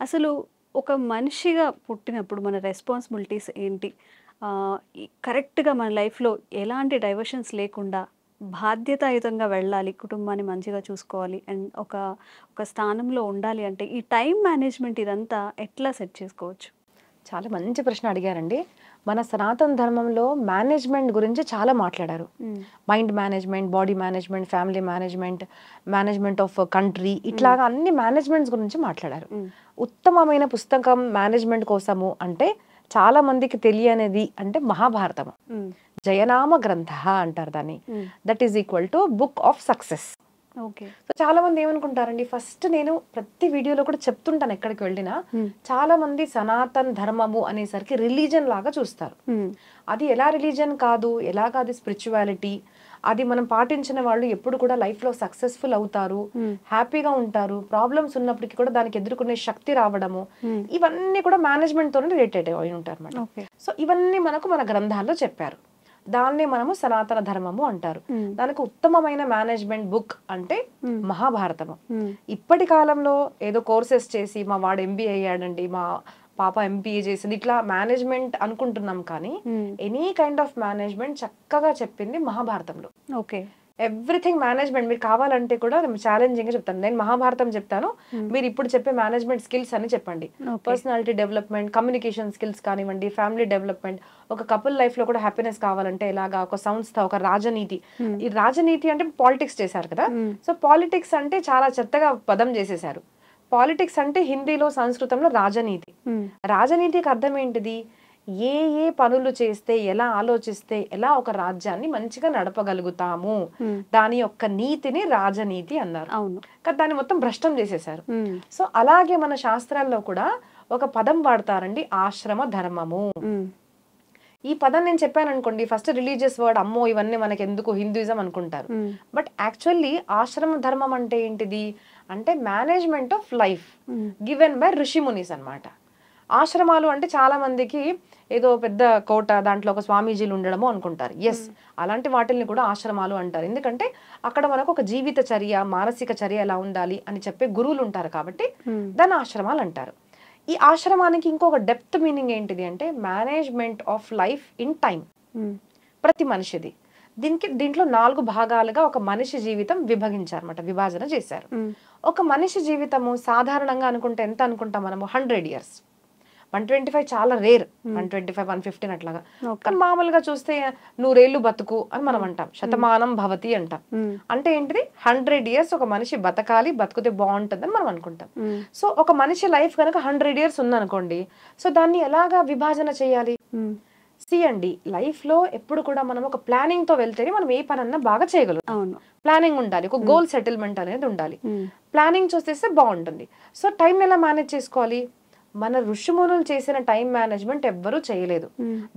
అసలు ఒక మనిషిగా పుట్టినప్పుడు మన రెస్పాన్సిబిలిటీస్ ఏంటి? ఈ కరెక్ట్గా మన లైఫ్లో ఎలాంటి డైవర్షన్స్ లేకుండా బాధ్యతాయుతంగా వెళ్ళాలి కుటుంబాన్ని మంచిగా చూసుకోవాలి అండ్ ఒక ఒక స్థానంలో ఉండాలి అంటే ఈ టైం మేనేజ్మెంట్ ఇదంతా ఎట్లా సెట్ చేసుకోవచ్చు? చాలా మంచి ప్రశ్న అడిగారండి. మన సనాతన ధర్మంలో మేనేజ్మెంట్ గురించి చాలా మాట్లాడారు. Mind management body management family management management of country ఇట్లాగా అన్ని మేనేజ్మెంట్స్ గురించి మాట్లాడారు. ఉత్తమమైన పుస్తకం మేనేజ్మెంట్ కోసము అంటే చాలా మందికి తెలియనిది అంటే మహాభారతం జయనామ గ్రంథ అంటారు దాన్ని. That is equal to book of success okay so చాలా మంది ఏమనుకుంటారండి? ఫస్ట్ నేను ప్రతి వీడియోలో కూడా చెప్తుంటాను ఎక్కడికి వెళ్ళినా. చాలా మంది సనాతన్ ధర్మము అనేసరికి రిలీజన్ లాగా చూస్తారు. అది ఎలా రిలీజన్ కాదు? ఎలా కాదు స్పిరిచువాలిటీ అది మనం పాటించిన వాళ్ళు ఎప్పుడు కూడా లైఫ్లో సక్సెస్ఫుల్ అవుతారు. హ్యాపీగా ఉంటారు. ప్రాబ్లమ్స్ ఉన్నప్పటికీ కూడా దానికి ఎదుర్కొనే శక్తి రావడము. ఇవన్నీ కూడా మేనేజ్మెంట్ తోనే రిలేటెడ్ అయి ఉంటారు సో ఇవన్నీ మనకు మన గ్రంథాల్లో చెప్పారు. దాన్నే మనము సనాతన ధర్మము అంటారు. దానికి ఉత్తమమైన మేనేజ్మెంట్ బుక్ అంటే మహాభారతము. ఇప్పటి కాలంలో ఏదో కోర్సెస్ చేసి మా వాడు ఎంబీఏ అయ్యాడండి మా పాప ఎంపీఏ చేసింది ఇట్లా మేనేజ్మెంట్ అనుకుంటున్నాం కానీ ఎనీ కైండ్ ఆఫ్ మేనేజ్మెంట్ చక్కగా చెప్పింది మహాభారతంలో. ఓకే. ఎవ్రీథింగ్ మేనేజ్మెంట్ మీరు కావాలంటే కూడా ఛాలెంజింగ్గా చెప్తాను. నేను మహాభారతం చెప్తాను. మీరు ఇప్పుడు చెప్పే మేనేజ్మెంట్ స్కిల్స్ అని చెప్పండి. పర్సనాలిటీ డెవలప్మెంట్ కమ్యూనికేషన్ స్కిల్స్ కానివ్వండి ఫ్యామిలీ డెవలప్మెంట్ ఒక కపుల్ లైఫ్లో కూడా హ్యాపీనెస్ కావాలంటే ఎలాగా ఒక సంస్థ ఒక రాజనీతి. ఈ రాజనీతి అంటే పాలిటిక్స్ చేశారు కదా? సో పాలిటిక్స్ అంటే చాలా చెత్తగా పదం చేసేశారు. పాలిటిక్స్ అంటే హిందీలో సంస్కృతంలో రాజనీతి. రాజనీతికి అర్థం ఏంటిది? ఏ ఏ పనులు చేస్తే ఎలా ఆలోచిస్తే ఎలా ఒక రాజ్యాన్ని మంచిగా నడపగలుగుతాము? దాని యొక్క నీతిని రాజనీతి అన్నారు. అవును. కానీ దాన్ని మొత్తం భ్రష్టం చేసేశారు. మ్మ్. సో అలాగే మన శాస్త్రాల్లో కూడా ఒక పదం వాడతారండి ఆశ్రమ ధర్మము. మ్మ్. ఈ పదం నేను చెప్పాను అనుకోండి ఫస్ట్ రిలీజియస్ వర్డ్ అమ్మో ఇవన్నీ మనకి ఎందుకు హిందూయిజం అనుకుంటారు. బట్ యాక్చువల్లీ ఆశ్రమ ధర్మం అంటే ఏంటిది? అంటే management of life given by ఋషిమునిస్ అన్నమాట. ఆశ్రమాలు అంటే చాలా మందికి ఏదో పెద్ద కోట దాంట్లో ఒక స్వామీజీలు ఉండడము అనుకుంటారు. ఎస్ అలాంటి వాటిల్ని కూడా ఆశ్రమాలు అంటారు. ఎందుకంటే అక్కడ మనకు ఒక జీవిత చర్య మానసిక చర్య ఎలా ఉండాలి అని చెప్పే గురువులు ఉంటారు కాబట్టి దాన్ని ఆశ్రమాలు అంటారు. ఈ ఆశ్రమానికి ఇంకొక డెప్త్ మీనింగ్ ఏంటిది అంటే management of life in time. ప్రతి మనిషిది. దీనికి దీంట్లో నాలుగు భాగాలుగా ఒక మనిషి జీవితం విభజించారన్నమాట విభజన చేశారు. మ్మ్. ఒక మనిషి జీవితము సాధారణంగా అనుకుంటే ఎంత అనుకుంటాం మనము? Hundred years one twenty five చాలా rare. One twenty five one fifteen అట్లాగా. కానీ మామూలుగా చూస్తే నూరేళ్ళు బతుకు అని మనం అంటాం. శతమానం భవతి అంటాం. అంటే ఏంటిది? హండ్రెడ్ ఇయర్స్ ఒక మనిషి బతకాలి బతుకుతే బాగుంటుందని మనం అనుకుంటాం. సో ఒక మనిషి లైఫ్ కనుక హండ్రెడ్ ఇయర్స్ ఉందనుకోండి సో దాన్ని ఎలాగా విభజన చేయాలి. సి అండి లైఫ్లో ఎప్పుడు కూడా మనం ఒక ప్లానింగ్తో వెళ్తేనే మనం ఏ పనన్నా బాగా చేయగలుగుతాం అవును. ప్లానింగ్ ఉండాలి ఒక గోల్ సెటిల్మెంట్ అనేది ఉండాలి. ప్లానింగ్ చూసేస్తే బాగుంటుంది. సో టైం ఎలా మేనేజ్ చేసుకోవాలి? మన ఋషిమునులు చేసిన టైం మేనేజ్మెంట్ ఎవ్వరూ చేయలేదు.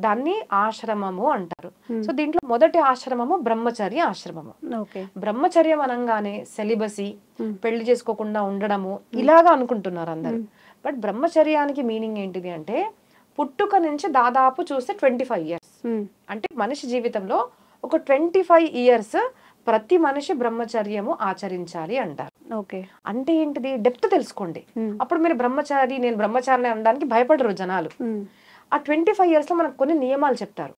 దాన్ని ఆశ్రమము అంటారు. సో దీంట్లో మొదటి ఆశ్రమము బ్రహ్మచర్య ఆశ్రమము. ఓకే. బ్రహ్మచర్యం అనగానే సెలిబసి పెళ్ళి చేసుకోకుండా ఉండడము ఇలాగా అనుకుంటున్నారు అందరు. బట్ బ్రహ్మచర్యానికి మీనింగ్ ఏంటిది అంటే పుట్టుక నుంచి దాదాపు చూస్తే ట్వంటీ ఫైవ్ ఇయర్స్. అంటే మనిషి జీవితంలో ఒక ట్వంటీ ఫైవ్ ఇయర్స్ ప్రతి మనిషి బ్రహ్మచర్యము ఆచరించాలి అంటారు. ఓకే. అంటే ఏంటిది? డెప్త్ తెలుసుకోండి. అప్పుడు మీరు బ్రహ్మచారి నేను బ్రహ్మచారిని అనడానికి భయపడరు జనాలు. ఆ ట్వంటీ ఫైవ్ ఇయర్స్లో మనకు కొన్ని నియమాలు చెప్తారు.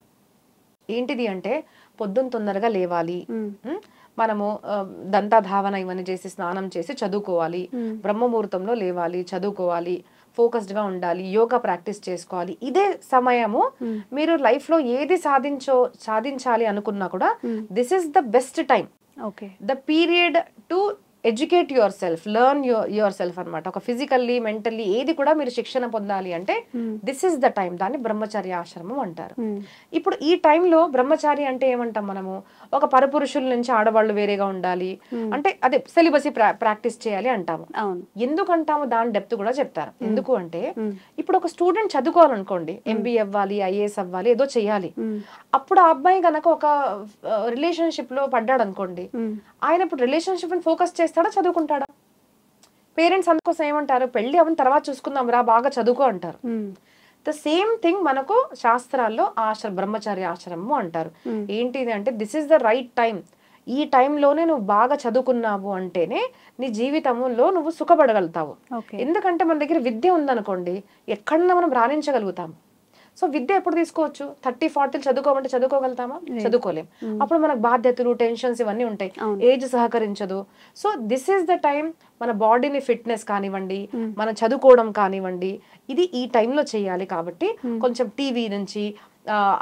ఏంటిది అంటే పొద్దున్న తొందరగా లేవాలి? మనము దంతాధావన ఇవన్నీ చేసి స్నానం చేసి చదువుకోవాలి. బ్రహ్మముహూర్తంలో లేవాలి చదువుకోవాలి. ఫోకస్డ్గా ఉండాలి యోగా ప్రాక్టీస్ చేసుకోవాలి. ఇదే సమయము మీరు లైఫ్లో ఏది సాధించో సాధించాలి అనుకున్నా కూడా this is the best time okay. The period to educate yourself learn your yourself అనమాట ఒక ఫిజికల్లీ మెంటల్లీ ఏది కూడా మీరు శిక్షణ పొందాలి అంటే దిస్ ఇస్ ద టైం దాన్ని బ్రహ్మచర్య ఆశ్రమం అంటారు. ఇప్పుడు ఈ టైంలో బ్రహ్మచారి అంటే ఏమంటాం మనము? ఒక పరపురుషుల నుంచి ఆడవాళ్ళు వేరేగా ఉండాలి. అంటే అదే సిలిబసి ప్రాక్టీస్ చేయాలి అంటాము. ఎందుకు అంటాము దాని డెప్త్ కూడా చెప్తారు. ఎందుకు అంటే ఇప్పుడు ఒక స్టూడెంట్ చదువుకోవాలనుకోండి ఎంబీఏ అవ్వాలి ఐఏఎస్ అవ్వాలి ఏదో చేయాలి. అప్పుడు ఆ అబ్బాయి గనక ఒక రిలేషన్షిప్లో పడ్డాడు అనుకోండి ఆయన ఇప్పుడు రిలేషన్షిప్ ఫోకస్ చేస్తాడా చదువుకుంటాడా? పేరెంట్స్ అందుకోసం ఏమంటారు? పెళ్ళి అవన్నీ తర్వాత చూసుకుందాం రా బాగా చదువుకో అంటారు. ద సేమ్ థింగ్ మనకు శాస్త్రాల్లో ఆశ్ర బ్రహ్మచారి ఆశ్రమము అంటారు. ఏంటిది అంటే this is the right time ఈ టైంలోనే నువ్వు బాగా చదువుకున్నావు అంటేనే నీ జీవితంలో నువ్వు సుఖపడగలుగుతావు. ఎందుకంటే మన దగ్గర విద్య ఉందనుకోండి ఎక్కడన్నా మనం రాణించగలుగుతాం. సో విద్య ఎప్పుడు తీసుకోవచ్చు? థర్టీ ఫార్టీలు చదువుకోమంటే చదువుకోగలుగుతామా? చదువుకోలేం. అప్పుడు మనకు బాధ్యతలు టెన్షన్స్ ఇవన్నీ ఉంటాయి. ఏజ్ సహకరించదు. So this is the time మన బాడీని ఫిట్నెస్ కానివ్వండి మనం చదువుకోవడం కానివ్వండి ఇది ఈ టైంలో చేయాలి కాబట్టి కొంచెం టీవీ నుంచి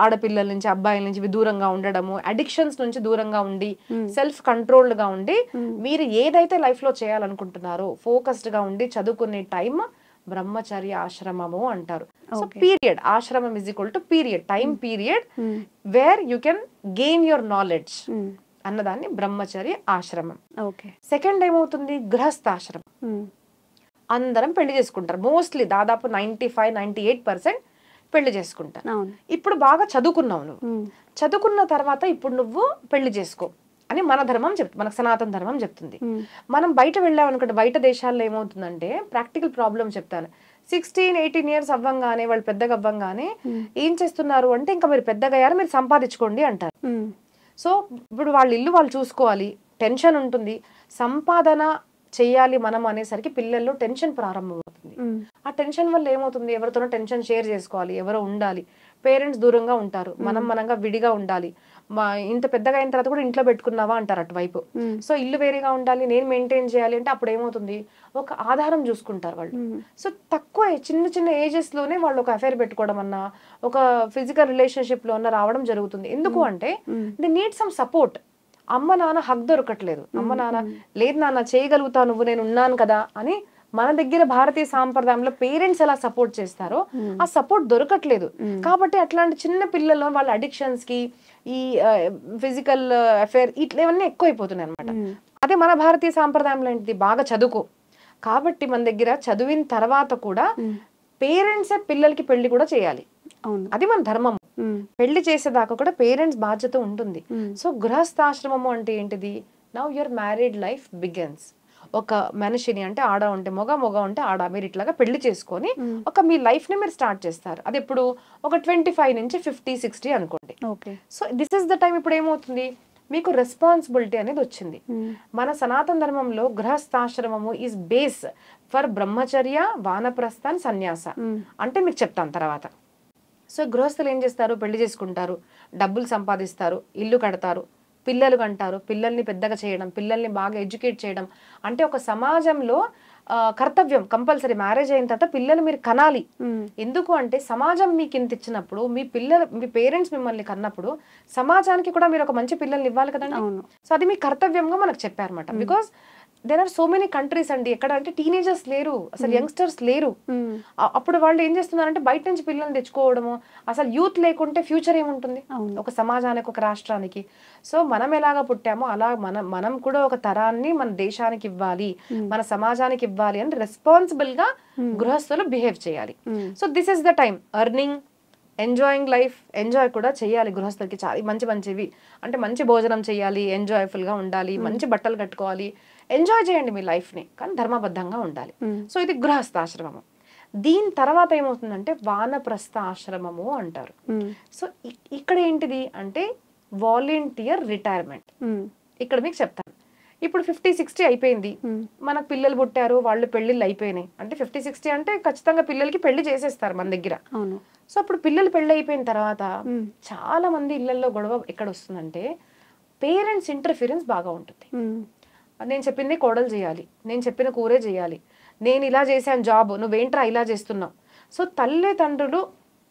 ఆడపిల్లల నుంచి అబ్బాయిల నుంచి దూరంగా ఉండడము అడిక్షన్స్ నుంచి దూరంగా ఉండి సెల్ఫ్ కంట్రోల్డ్గా ఉండి మీరు ఏదైతే లైఫ్లో చేయాలనుకుంటున్నారో ఫోకస్డ్గా ఉండి చదువుకునే టైం బ్రహ్మచర్య ఆశ్రమము అంటారు. సో పీరియడ్ ఆశ్రమం is equal to period time period where you can gain your knowledge అన్నదాన్ని బ్రహ్మచర్య ఆశ్రమం. ఓకే సెకండ్ ఏమవుతుంది? గృహస్థాశ్రమం. అందరం పెళ్ళి చేసుకుంటారు. మోస్ట్లీ దాదాపు ninety five ninety eight percent పెళ్ళి చేసుకుంటారు. ఇప్పుడు బాగా చదువుకున్నావు నువ్వు. ఉమ్. చదువుకున్న తర్వాత ఇప్పుడు నువ్వు పెళ్ళి చేసుకో. అని మన ధర్మం చెప్తుంది మనకు సనాతన ధర్మం చెప్తుంది. మనం బయట వెళ్ళాం అనుకుంటే బయట దేశాల్లో ఏమవుతుందంటే ప్రాక్టికల్ ప్రాబ్లం చెప్తాను సిక్స్టీన్ ఎయిటీన్ ఇయర్స్ అవ్వంగానే వాళ్ళు పెద్దగా అవ్వంగానే ఏం చేస్తున్నారు అంటే ఇంకా మీరు పెద్దగా అయ్యారు మీరు సంపాదించుకోండి అంటారు. సో ఇప్పుడు వాళ్ళ ఇల్లు వాళ్ళు చూసుకోవాలి టెన్షన్ ఉంటుంది. సంపాదన చెయ్యాలి మనం అనేసరికి పిల్లల్లో టెన్షన్ ప్రారంభమవుతుంది. ఆ టెన్షన్ వల్ల ఏమవుతుంది? ఎవరితోనో టెన్షన్ షేర్ చేసుకోవాలి ఎవరో ఉండాలి. పేరెంట్స్ దూరంగా ఉంటారు. మనం మనంగా విడిగా ఉండాలి. మా ఇంత పెద్దగా అయిన తర్వాత కూడా ఇంట్లో పెట్టుకున్నావా అంటారు అటువైపు. సో ఇల్లు వేరేగా ఉండాలి నేను మెయింటైన్ చేయాలి అంటే అప్పుడు ఏమవుతుంది? ఒక ఆధారం చూసుకుంటారు వాళ్ళు. సో తక్కువ చిన్న చిన్న ఏజెస్లోనే వాళ్ళు ఒక అఫైర్ పెట్టుకోవడం అన్నా ఒక ఫిజికల్ రిలేషన్షిప్లో అన్న రావడం జరుగుతుంది. ఎందుకు అంటే ది నీడ్ సమ్ సపోర్ట్ అమ్మ నాన్న హక్ దొరకట్లేదు. అమ్మ నాన్న లేదు నాన్న చేయగలుగుతా నువ్వు నేను ఉన్నాను కదా అని మన దగ్గర భారతీయ సాంప్రదాయంలో పేరెంట్స్ ఎలా సపోర్ట్ చేస్తారో ఆ సపోర్ట్ దొరకట్లేదు. కాబట్టి అట్లాంటి చిన్న పిల్లలు వాళ్ళ అడిక్షన్స్కి ఈ ఫిజికల్ అఫేర్ ఇట్లా ఇవన్నీ ఎక్కువైపోతున్నాయి అనమాట అదే మన భారతీయ సాంప్రదాయంలో ఏంటిది? బాగా చదువుకో. కాబట్టి మన దగ్గర చదివిన తర్వాత కూడా పేరెంట్సే పిల్లలకి పెళ్ళి కూడా చేయాలి. అది మన ధర్మం. పెళ్ళి చేసేదాకా కూడా పేరెంట్స్ బాధ్యత ఉంటుంది. సో గృహస్థాశ్రమము అంటే ఏంటిది? Now your married life begins ఒక మనిషిని అంటే ఆడ ఉంటే మొగ మొగ ఉంటే ఆడ. మీరు ఇట్లాగా పెళ్ళి చేసుకొని ఒక మీ లైఫ్ని మీరు స్టార్ట్ చేస్తారు. అది ఇప్పుడు ఒక ట్వంటీ ఫైవ్ నుంచి ఫిఫ్టీ సిక్స్టీ అనుకోండి. Okay. So this is the time ఇప్పుడు ఏమవుతుంది? మీకు రెస్పాన్సిబిలిటీ అనేది వచ్చింది. మన సనాతన ధర్మంలో గృహస్థాశ్రమము ఈజ్ బేస్ ఫర్ బ్రహ్మచర్య వానప్రస్థాన్ సన్యాస. అంటే మీకు చెప్తాను తర్వాత. సో గృహస్థులు ఏం చేస్తారు? పెళ్ళి చేసుకుంటారు. డబ్బులు సంపాదిస్తారు. ఇల్లు కడతారు. పిల్లలు కంటారు పిల్లల్ని పెద్దగా చేయడం పిల్లల్ని బాగా ఎడ్యుకేట్ చేయడం. అంటే ఒక సమాజంలో కర్తవ్యం కంపల్సరీ మ్యారేజ్ అయిన తర్వాత పిల్లలు మీరు కనాలి. ఎందుకు అంటే సమాజం మీకు ఇంత ఇచ్చినప్పుడు మీ పిల్లలు మీ పేరెంట్స్ మిమ్మల్ని కన్నప్పుడు సమాజానికి కూడా మీరు ఒక మంచి పిల్లల్ని ఇవ్వాలి కదండి? అవును. సో అది మీ కర్తవ్యంగా మనకు చెప్పారన్నమాట. Because there are so many countries అండి. ఎక్కడ అంటే టీనేజర్స్ లేరు అసలు యంగ్స్టర్స్ లేరు. అప్పుడు వాళ్ళు ఏం చేస్తున్నారంటే బయట నుంచి పిల్లల్ని తెచ్చుకోవడము అసలు యూత్ లేకుంటే ఫ్యూచర్ ఏముంటుంది. ఒక సమాజానికి ఒక రాష్ట్రానికి. సో మనం ఎలాగా పుట్టామో అలా మనం మనం కూడా ఒక తరాన్ని మన దేశానికి ఇవ్వాలి మన సమాజానికి ఇవ్వాలి అని రెస్పాన్సిబుల్గా గృహస్థులు బిహేవ్ చేయాలి. So this is the time earning enjoying life enjoy కూడా చేయాలి గృహస్థులకి. చాలా మంచి మంచివి. అంటే మంచి భోజనం చేయాలి ఎంజాయ్ఫుల్గా ఉండాలి మంచి బట్టలు కట్టుకోవాలి. ఎంజాయ్ చేయండి మీ లైఫ్ని కానీ ధర్మబద్ధంగా ఉండాలి. సో ఇది గృహస్థాశ్రమము. దీని తర్వాత ఏమవుతుందంటే వానప్రస్థ ఆశ్రమము అంటారు. సో ఇక్కడ ఏంటిది అంటే వాలంటీర్ రిటైర్మెంట్. ఇక్కడ మీకు చెప్తాను. ఇప్పుడు ఫిఫ్టీ సిక్స్టీ అయిపోయింది. మనకు పిల్లలు పుట్టారు వాళ్ళు పెళ్ళిళ్ళు అయిపోయినాయి. అంటే ఫిఫ్టీ సిక్స్టీ అంటే ఖచ్చితంగా పిల్లలకి పెళ్ళి చేసేస్తారు మన దగ్గర. అవును. సో అప్పుడు పిల్లలు పెళ్ళి అయిపోయిన తర్వాత చాలా మంది ఇళ్ళలో గొడవ ఎక్కడ వస్తుందంటే పేరెంట్స్ ఇంటర్ఫిరెన్స్ బాగా ఉంటుంది. నేను చెప్పింది కోడలు చేయాలి నేను చెప్పిన కూరే చేయాలి నేను ఇలా చేశాను జాబ్ నువ్వేంట్రా ఇలా చేస్తున్నావు? సో తల్లిదండ్రులు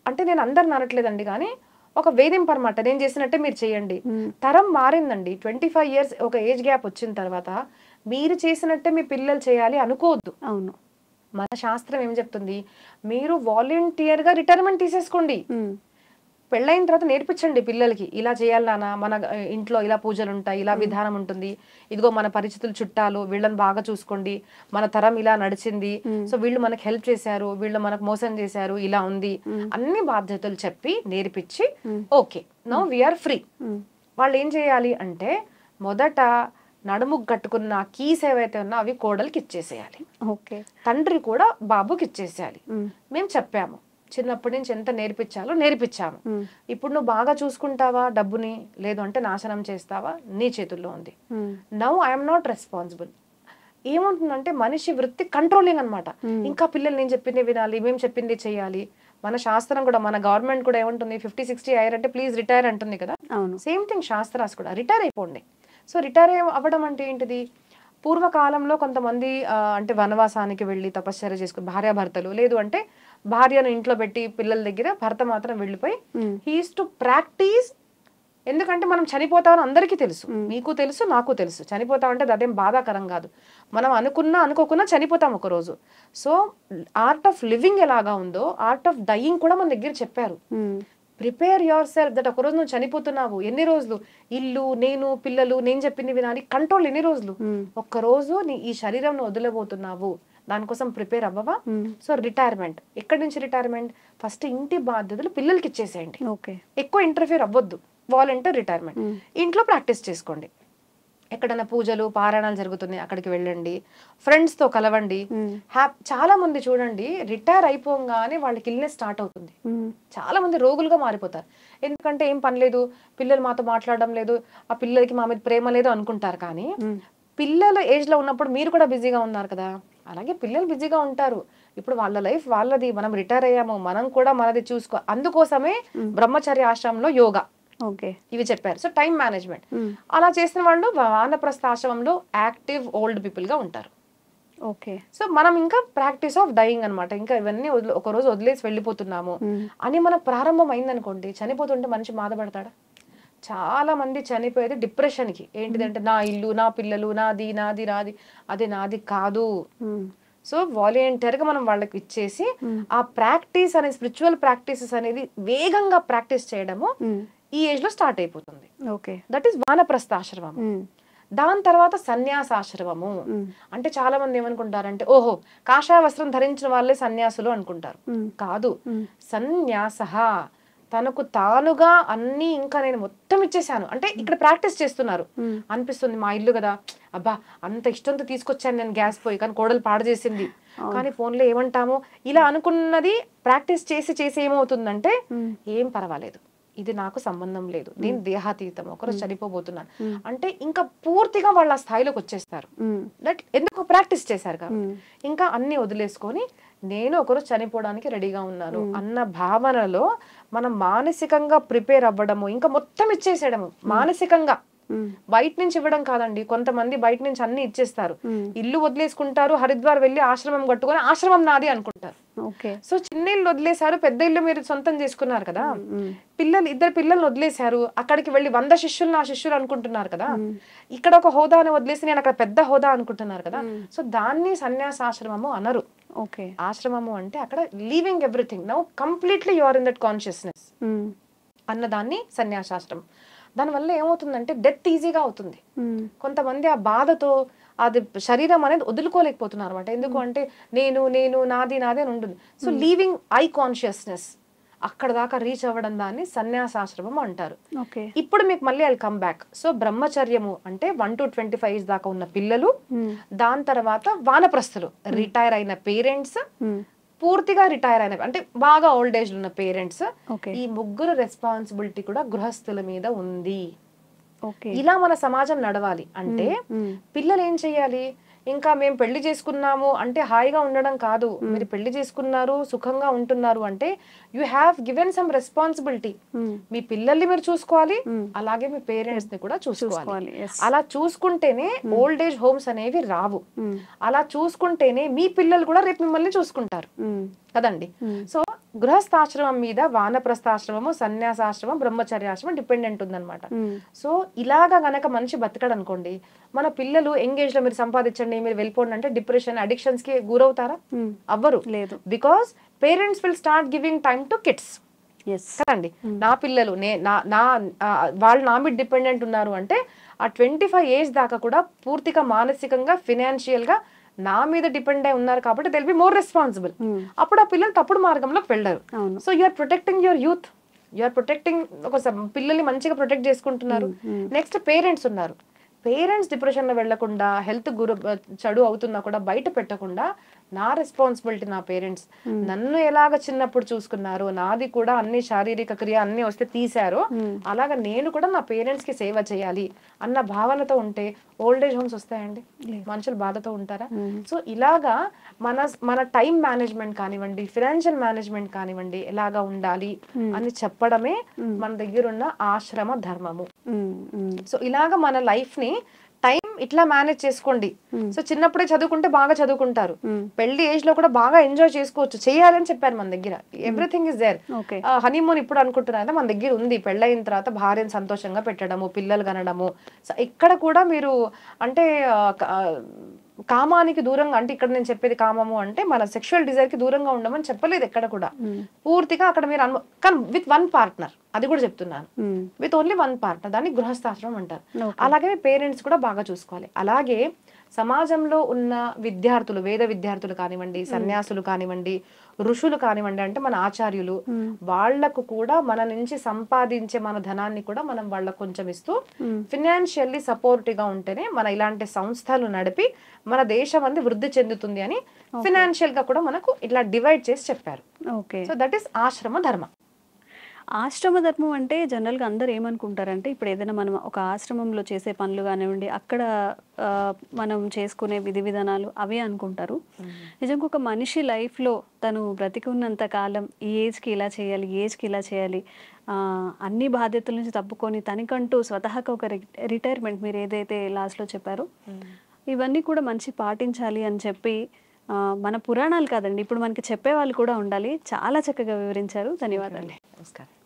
అంటే నేను అందరిని అనట్లేదండి కానీ ఒక వేధింపు అనమాట నేను చేసినట్టే మీరు చేయండి. తరం మారిందండి. ట్వంటీ ఫైవ్ ఇయర్స్ ఒక ఏజ్ గ్యాప్ వచ్చిన తర్వాత మీరు చేసినట్టే మీ పిల్లలు చేయాలి అనుకోవద్దు. అవును. మన శాస్త్రం ఏం చెప్తుంది? మీరు వాలంటీర్గా రిటైర్మెంట్ తీసేసుకోండి. పెళ్ళైన తర్వాత నేర్పించండి పిల్లలకి. ఇలా చేయాలి నాన్న మన ఇంట్లో ఇలా పూజలు ఉంటాయి ఇలా విధానం ఉంటుంది. ఇదిగో మన పరిచితులు చుట్టాలు వీళ్ళని బాగా చూసుకోండి. మన తరం ఇలా నడిచింది. సో వీళ్ళు మనకు హెల్ప్ చేశారు వీళ్ళు మనకు మోసం చేశారు ఇలా ఉంది. అన్ని బాధ్యతలు చెప్పి నేర్పించి ఓకే నో వీఆర్ ఫ్రీ. వాళ్ళు ఏం చేయాలి అంటే మొదట నడుముకు కట్టుకున్న కీస్ ఏవైతే ఉన్నా అవి కోడలికి ఇచ్చేసేయాలి. ఓకే. తండ్రి కూడా బాబుకి ఇచ్చేసేయాలి. మేము చెప్పాము. చిన్నప్పటి నుంచి ఎంత నేర్పించాలో నేర్పించాము ఇప్పుడు నువ్వు బాగా చూసుకుంటావా డబ్బుని? లేదు అంటే నాశనం చేస్తావా? నీ చేతుల్లో ఉంది. నౌ ఐఎమ్ నాట్ రెస్పాన్సిబుల్ ఏముంటుందంటే మనిషి వృత్తి కంట్రోలింగ్ అన్నమాట. ఇంకా పిల్లలు నేను చెప్పింది వినాలి మేము చెప్పింది చేయాలి. మన శాస్త్రం కూడా మన గవర్నమెంట్ కూడా ఏముంటుంది? ఫిఫ్టీ సిక్స్టీ అయ్యారంటే ప్లీజ్ రిటైర్ అంటుంది కదా. సేమ్ థింగ్ శాస్త్రాస్ కూడా. రిటైర్ అయిపోండి. సో రిటైర్ అవ్వడం అంటే ఏంటిది? పూర్వకాలంలో కొంతమంది అంటే వనవాసానికి వెళ్ళి తపశ్చర్య చేసుకుని భార్యాభర్తలు లేదు అంటే భార్యను ఇంట్లో పెట్టి పిల్లల దగ్గర భర్త మాత్రం వెళ్ళిపోయి హీస్ టు ప్రాక్టీస్ ఎందుకంటే మనం చనిపోతామని అందరికీ తెలుసు. మీకు తెలుసు నాకు తెలుసు. చనిపోతామంటే అది అదేం బాధాకరం కాదు. మనం అనుకున్నా అనుకోకున్నా చనిపోతాం ఒక రోజు సో ఆర్ట్ ఆఫ్ లివింగ్ ఎలాగా ఉందో ఆర్ట్ ఆఫ్ డయింగ్ కూడా మన దగ్గర చెప్పారు. ప్రిపేర్ యువర్ సెల్ఫ్ దట్ ఒకరోజు నువ్వు చనిపోతున్నావు. ఎన్ని రోజులు? ఇల్లు నేను పిల్లలు నేను చెప్పింది వినాలి. కంట్రోల్ ఎన్ని రోజులు? ఒక్కరోజు నీ ఈ శరీరం వదిలేబోతున్నావు. దానికోసం ప్రిపేర్ అవ్వవా? So retirement. ఎక్కడి నుంచి రిటైర్మెంట్? ఫస్ట్ ఇంటి బాధ్యతలు పిల్లలకి ఇచ్చేసేయండి. ఓకే. ఎక్కువ ఇంటర్ఫియర్ అవ్వద్దు. Volunteer retirement. ఇంట్లో ప్రాక్టీస్ చేసుకోండి. ఎక్కడైనా పూజలు పారాయణాలు జరుగుతున్నాయి అక్కడికి వెళ్ళండి. ఫ్రెండ్స్తో కలవండి హ్యాప్ చాలా మంది చూడండి రిటైర్ అయిపోగానే వాళ్ళకి ఇల్నెస్ స్టార్ట్ అవుతుంది. చాలా మంది రోగులుగా మారిపోతారు. ఎందుకంటే ఏం పని లేదు పిల్లలు మాతో మాట్లాడడం లేదు ఆ పిల్లలకి మా మీద ప్రేమ లేదు అనుకుంటారు కానీ పిల్లల ఏజ్లో ఉన్నప్పుడు మీరు కూడా బిజీగా ఉన్నారు కదా. అలాగే పిల్లలు బిజీగా ఉంటారు. ఇప్పుడు వాళ్ళ లైఫ్ వాళ్ళది మనం రిటైర్ అయ్యాము మనం కూడా మనది చూసుకో అందుకోసమే బ్రహ్మచర్య ఆశ్రమంలో యోగా. ఓకే. ఇవి చెప్పారు. So time management. అలా చేసిన వాళ్ళు వానప్రస్థ ఆశ్రమంలో యాక్టివ్ ఓల్డ్ పీపుల్గా ఉంటారు. ఓకే. సో మనం ఇంకా ప్రాక్టీస్ ఆఫ్ డయింగ్ అన్నమాట. ఇంకా ఇవన్నీ ఒక రోజు వదిలేసి వెళ్ళిపోతున్నాము అని మన ప్రారంభం అయిందనుకోండి చనిపోతుంటే మనిషి బాధపడతాడా? చాలా మంది చనిపోయేది డిప్రెషన్కి ఏంటిదంటే నా ఇల్లు నా పిల్లలు నాది నాది నాది అది నాది కాదు. సో వాలంటీర్గా మనం వాళ్ళకి ఇచ్చేసి ఆ ప్రాక్టీస్ అనే స్పిరిచువల్ ప్రాక్టీసెస్ అనేది వేగంగా ప్రాక్టీస్ చేయడము ఈ ఏజ్లో స్టార్ట్ అయిపోతుంది. ఓకే. దట్ ఈస్ వానప్రస్థ ఆశ్రమం. ఉమ్, దాని తర్వాత సన్యాసాశ్రమము అంటే చాలా మంది ఏమనుకుంటారంటే ఓహో కాషాయ వస్త్రం ధరించిన వాళ్ళే సన్యాసులు అనుకుంటారు. కాదు. సన్యాస తనకు తానుగా అన్ని ఇంకా నేను మొత్తం ఇచ్చేసాను అంటే ఇక్కడ ప్రాక్టీస్ చేస్తున్నారు. అనిపిస్తుంది మా ఇల్లు కదా. అబ్బా అంత ఇష్టంతో తీసుకొచ్చాను నేను గ్యాస్ పోయి కానీ కోడలు పాడు చేసింది. కానీ ఫోన్లో ఏమంటాము? ఇలా అనుకున్నది ప్రాక్టీస్ చేసి చేసి ఏమవుతుందంటే ఏం పర్వాలేదు. ఇది నాకు సంబంధం లేదు. నేను దేహాతీతం ఒకరోజు చనిపోబోతున్నాను అంటే ఇంకా పూర్తిగా వాళ్ళ స్థాయిలోకి వచ్చేస్తారు. దట్ ఎందుకు ప్రాక్టీస్ చేశారు కాబట్టి. ఇంకా అన్ని వదిలేసుకొని నేను ఒకరోజు చనిపోవడానికి రెడీగా ఉన్నాను అన్న భావనలో మనం మానసికంగా ప్రిపేర్ అవ్వడము ఇంకా మొత్తం ఇచ్చేసేయడము. మానసికంగా. బయట నుంచి ఇవ్వడం కాదండి. కొంతమంది బయట నుంచి అన్ని ఇచ్చేస్తారు. ఇల్లు వదిలేసుకుంటారు హరిద్వార్ వెళ్ళి ఆశ్రమం కట్టుకొని ఆశ్రమం నాది అనుకుంటారు. ఓకే. సో చిన్న ఇల్లు వదిలేశారు పెద్ద ఇల్లు మీరు సొంతం చేసుకున్నారు కదా. పిల్లలు ఇద్దరు పిల్లల్ని వదిలేశారు. అక్కడికి వెళ్ళి వంద శిష్యులు నా శిష్యులు అనుకుంటున్నారు కదా. ఇక్కడ ఒక హోదాని వదిలేసి నేను అక్కడ పెద్ద హోదా అనుకుంటున్నారు కదా. సో దాన్ని సన్యాసాశ్రమము అనరు. ఓకే. ఆశ్రమము అంటే అక్కడ living everything. Now completely you are in that consciousness. అన్నదాన్ని సన్యాసాశ్రమం. దానివల్ల ఏమవుతుందంటే డెత్ ఈజీగా అవుతుంది. కొంతమంది ఆ బాధతో అది శరీరం అనేది వదులుకోలేకపోతున్నారు అనమాట ఎందుకు అంటే నేను నేను నాది నాది అని ఉంటుంది. So living I consciousness. అక్కడ దాకా రీచ్ అవ్వడం దాన్ని సన్యాసాశ్రమం అంటారు. ఓకే. ఇప్పుడు మీకు మళ్ళీ ఐ కమ్ బ్యాక్ సో బ్రహ్మచర్యము అంటే వన్ టు ట్వంటీ ఫైవ్ దాకా ఉన్న పిల్లలు ఉమ్, దాని తర్వాత వానప్రస్థులు రిటైర్ అయిన పేరెంట్స్ ఉమ్, పూర్తిగా రిటైర్ అయిన అంటే బాగా ఓల్డ్ ఏజ్ ఉన్న పేరెంట్స్ ఈ ముగ్గురు రెస్పాన్సిబిలిటీ కూడా గృహస్థుల మీద ఉంది. ఓకే. ఇలా మన సమాజం నడవాలి అంటే పిల్లలు ఏం చేయాలి? ఇంకా మేము పెళ్ళి చేసుకున్నాము అంటే హాయిగా ఉండడం కాదు. మీరు పెళ్ళి చేసుకున్నారు సుఖంగా ఉంటున్నారు అంటే you have given some responsibility మీ పిల్లల్ని మీరు చూసుకోవాలి. అలాగే మీ పేరెంట్స్ని కూడా చూసుకోవాలి. అలా చూసుకుంటేనే ఓల్డ్ ఏజ్ హోమ్స్ అనేవి రావు. అలా చూసుకుంటేనే మీ పిల్లలు కూడా రేపు మిమ్మల్ని చూసుకుంటారు. కదండి. సో గృహస్థాశ్రమం మీద వానప్రస్థాశ్రమము సన్యాసాశ్రమం బ్రహ్మచర్యాశ్రమం డిపెండెంట్ ఉందన్నమాట. సో ఇలాగా గనక మనిషి బతకడు అనుకోండి మన పిల్లలు ఎంగేజ్లో మీరు సంపాదించండి మీరు వెళ్ళిపోండి అంటే డిప్రెషన్ అడిక్షన్స్కి గురవుతారా అవ్వరు. లేదు. Because parents will start giving time to kids. కదండి? నా పిల్లలు నే నా నా వాళ్ళు నా మీద డిపెండెంట్ ఉన్నారు అంటే ఆ ట్వంటీ ఫైవ్ ఏజ్ దాకా కూడా పూర్తిగా మానసికంగా ఫినాన్షియల్గా నా మీద డిపెండ్ అయి ఉన్నారు కాబట్టి దెల్ బి మోర్ రెస్పాన్సిబుల్ అప్పుడు ఆ పిల్లలు తప్పుడు మార్గంలోకి వెళ్ళరు. So you're protecting your youth you're protecting ఒక పిల్లల్ని మంచిగా ప్రొటెక్ట్ చేసుకుంటున్నారు. నెక్స్ట్ పేరెంట్స్ ఉన్నారు. పేరెంట్స్ డిప్రెషన్లో వెళ్ళకుండా హెల్త్ గురు చెడు అవుతున్నా కూడా బయట పెట్టకుండా నా రెస్పాన్సిబిలిటీ నా పేరెంట్స్ నన్ను ఎలాగ చిన్నప్పుడు చూసుకున్నారు? నాది కూడా అన్ని శారీరక క్రియ అన్ని వస్తే తీశారో. అలాగ నేను కూడా నా పేరెంట్స్కి సేవ చేయాలి అన్న భావనతో ఉంటే ఓల్డ్ ఏజ్ హోమ్స్ వస్తాయండి? మనుషులు బాధతో ఉంటారా? సో ఇలాగా మన మన టైం మేనేజ్మెంట్ కానివ్వండి ఫినాన్షియల్ మేనేజ్మెంట్ కానివ్వండి ఎలాగా ఉండాలి అని చెప్పడమే మన దగ్గర ఉన్న ఆశ్రమ ధర్మము. సో ఇలాగా మన లైఫ్ని టైం ఇట్లా మేనేజ్ చేసుకోండి. సో చిన్నప్పుడే చదువుకుంటే బాగా చదువుకుంటారు. పెళ్ళి ఏజ్లో కూడా బాగా ఎంజాయ్ చేసుకోవచ్చు. చేయాలని చెప్పారు మన దగ్గర. ఎవ్రీథింగ్ ఇస్ దేర్ హనీమూన్ ఇప్పుడు అనుకుంటున్నారా? మన దగ్గర ఉంది. పెళ్ళయిన తర్వాత భార్యను సంతోషంగా పెట్టడము పిల్లలు కనడము. సో ఇక్కడ కూడా మీరు అంటే కామానికి దూరంగా అంటే ఇక్కడ నేను చెప్పేది కామము అంటే మన సెక్షువల్ డిజైర్కి దూరంగా ఉండమని చెప్పలేదు ఎక్కడ కూడా. పూర్తిగా అక్కడ మీరు అను కానీ విత్ వన్ పార్ట్నర్ అది కూడా చెప్తున్నాను. విత్ ఓన్లీ వన్ పార్ట్నర్ దాన్ని గృహస్థాశ్రమం అంటారు. అలాగే పేరెంట్స్ కూడా బాగా చూసుకోవాలి. అలాగే సమాజంలో ఉన్న విద్యార్థులు వేద విద్యార్థులు కానివ్వండి సన్యాసులు కానివ్వండి ఋషులు కానివ్వండి అంటే మన ఆచార్యులు వాళ్ళకు కూడా మన నుంచి సంపాదించే మన ధనాన్ని కూడా మనం వాళ్ళకు కొంచెం ఇస్తూ ఫినాన్షియల్లీ సపోర్టివ్గా ఉంటేనే మన ఇలాంటి సంస్థలు నడిపి మన దేశం అంది వృద్ధి చెందుతుంది అని ఫినాన్షియల్గా కూడా మనకు ఇట్లా డివైడ్ చేసి చెప్పారు. సో దట్ ఈస్ ఆశ్రమ ధర్మ. ఆశ్రమ ధర్మం అంటే జనరల్గా అందరు ఏమనుకుంటారంటే ఇప్పుడు ఏదైనా మనం ఒక ఆశ్రమంలో చేసే పనులు కానివ్వండి అక్కడ మనం చేసుకునే విధి విధానాలు అవే అనుకుంటారు. నిజంగా ఒక మనిషి లైఫ్లో తను బ్రతికి ఉన్నంత కాలం ఈ ఏజ్కి ఇలా చేయాలి ఈ ఏజ్కి ఇలా చేయాలి అన్ని బాధ్యతల నుంచి తప్పుకొని తనకంటూ స్వతహాగా ఒక రిటైర్మెంట్ మీరు ఏదైతే లాస్ట్లో చెప్పారో ఇవన్నీ కూడా మంచి పాటించాలి అని చెప్పి మన పురాణాలు కాదండి ఇప్పుడు మనకి చెప్పే వాళ్ళు కూడా ఉండాలి. చాలా చక్కగా వివరించారు. ధన్యవాదాలు. నమస్కారం.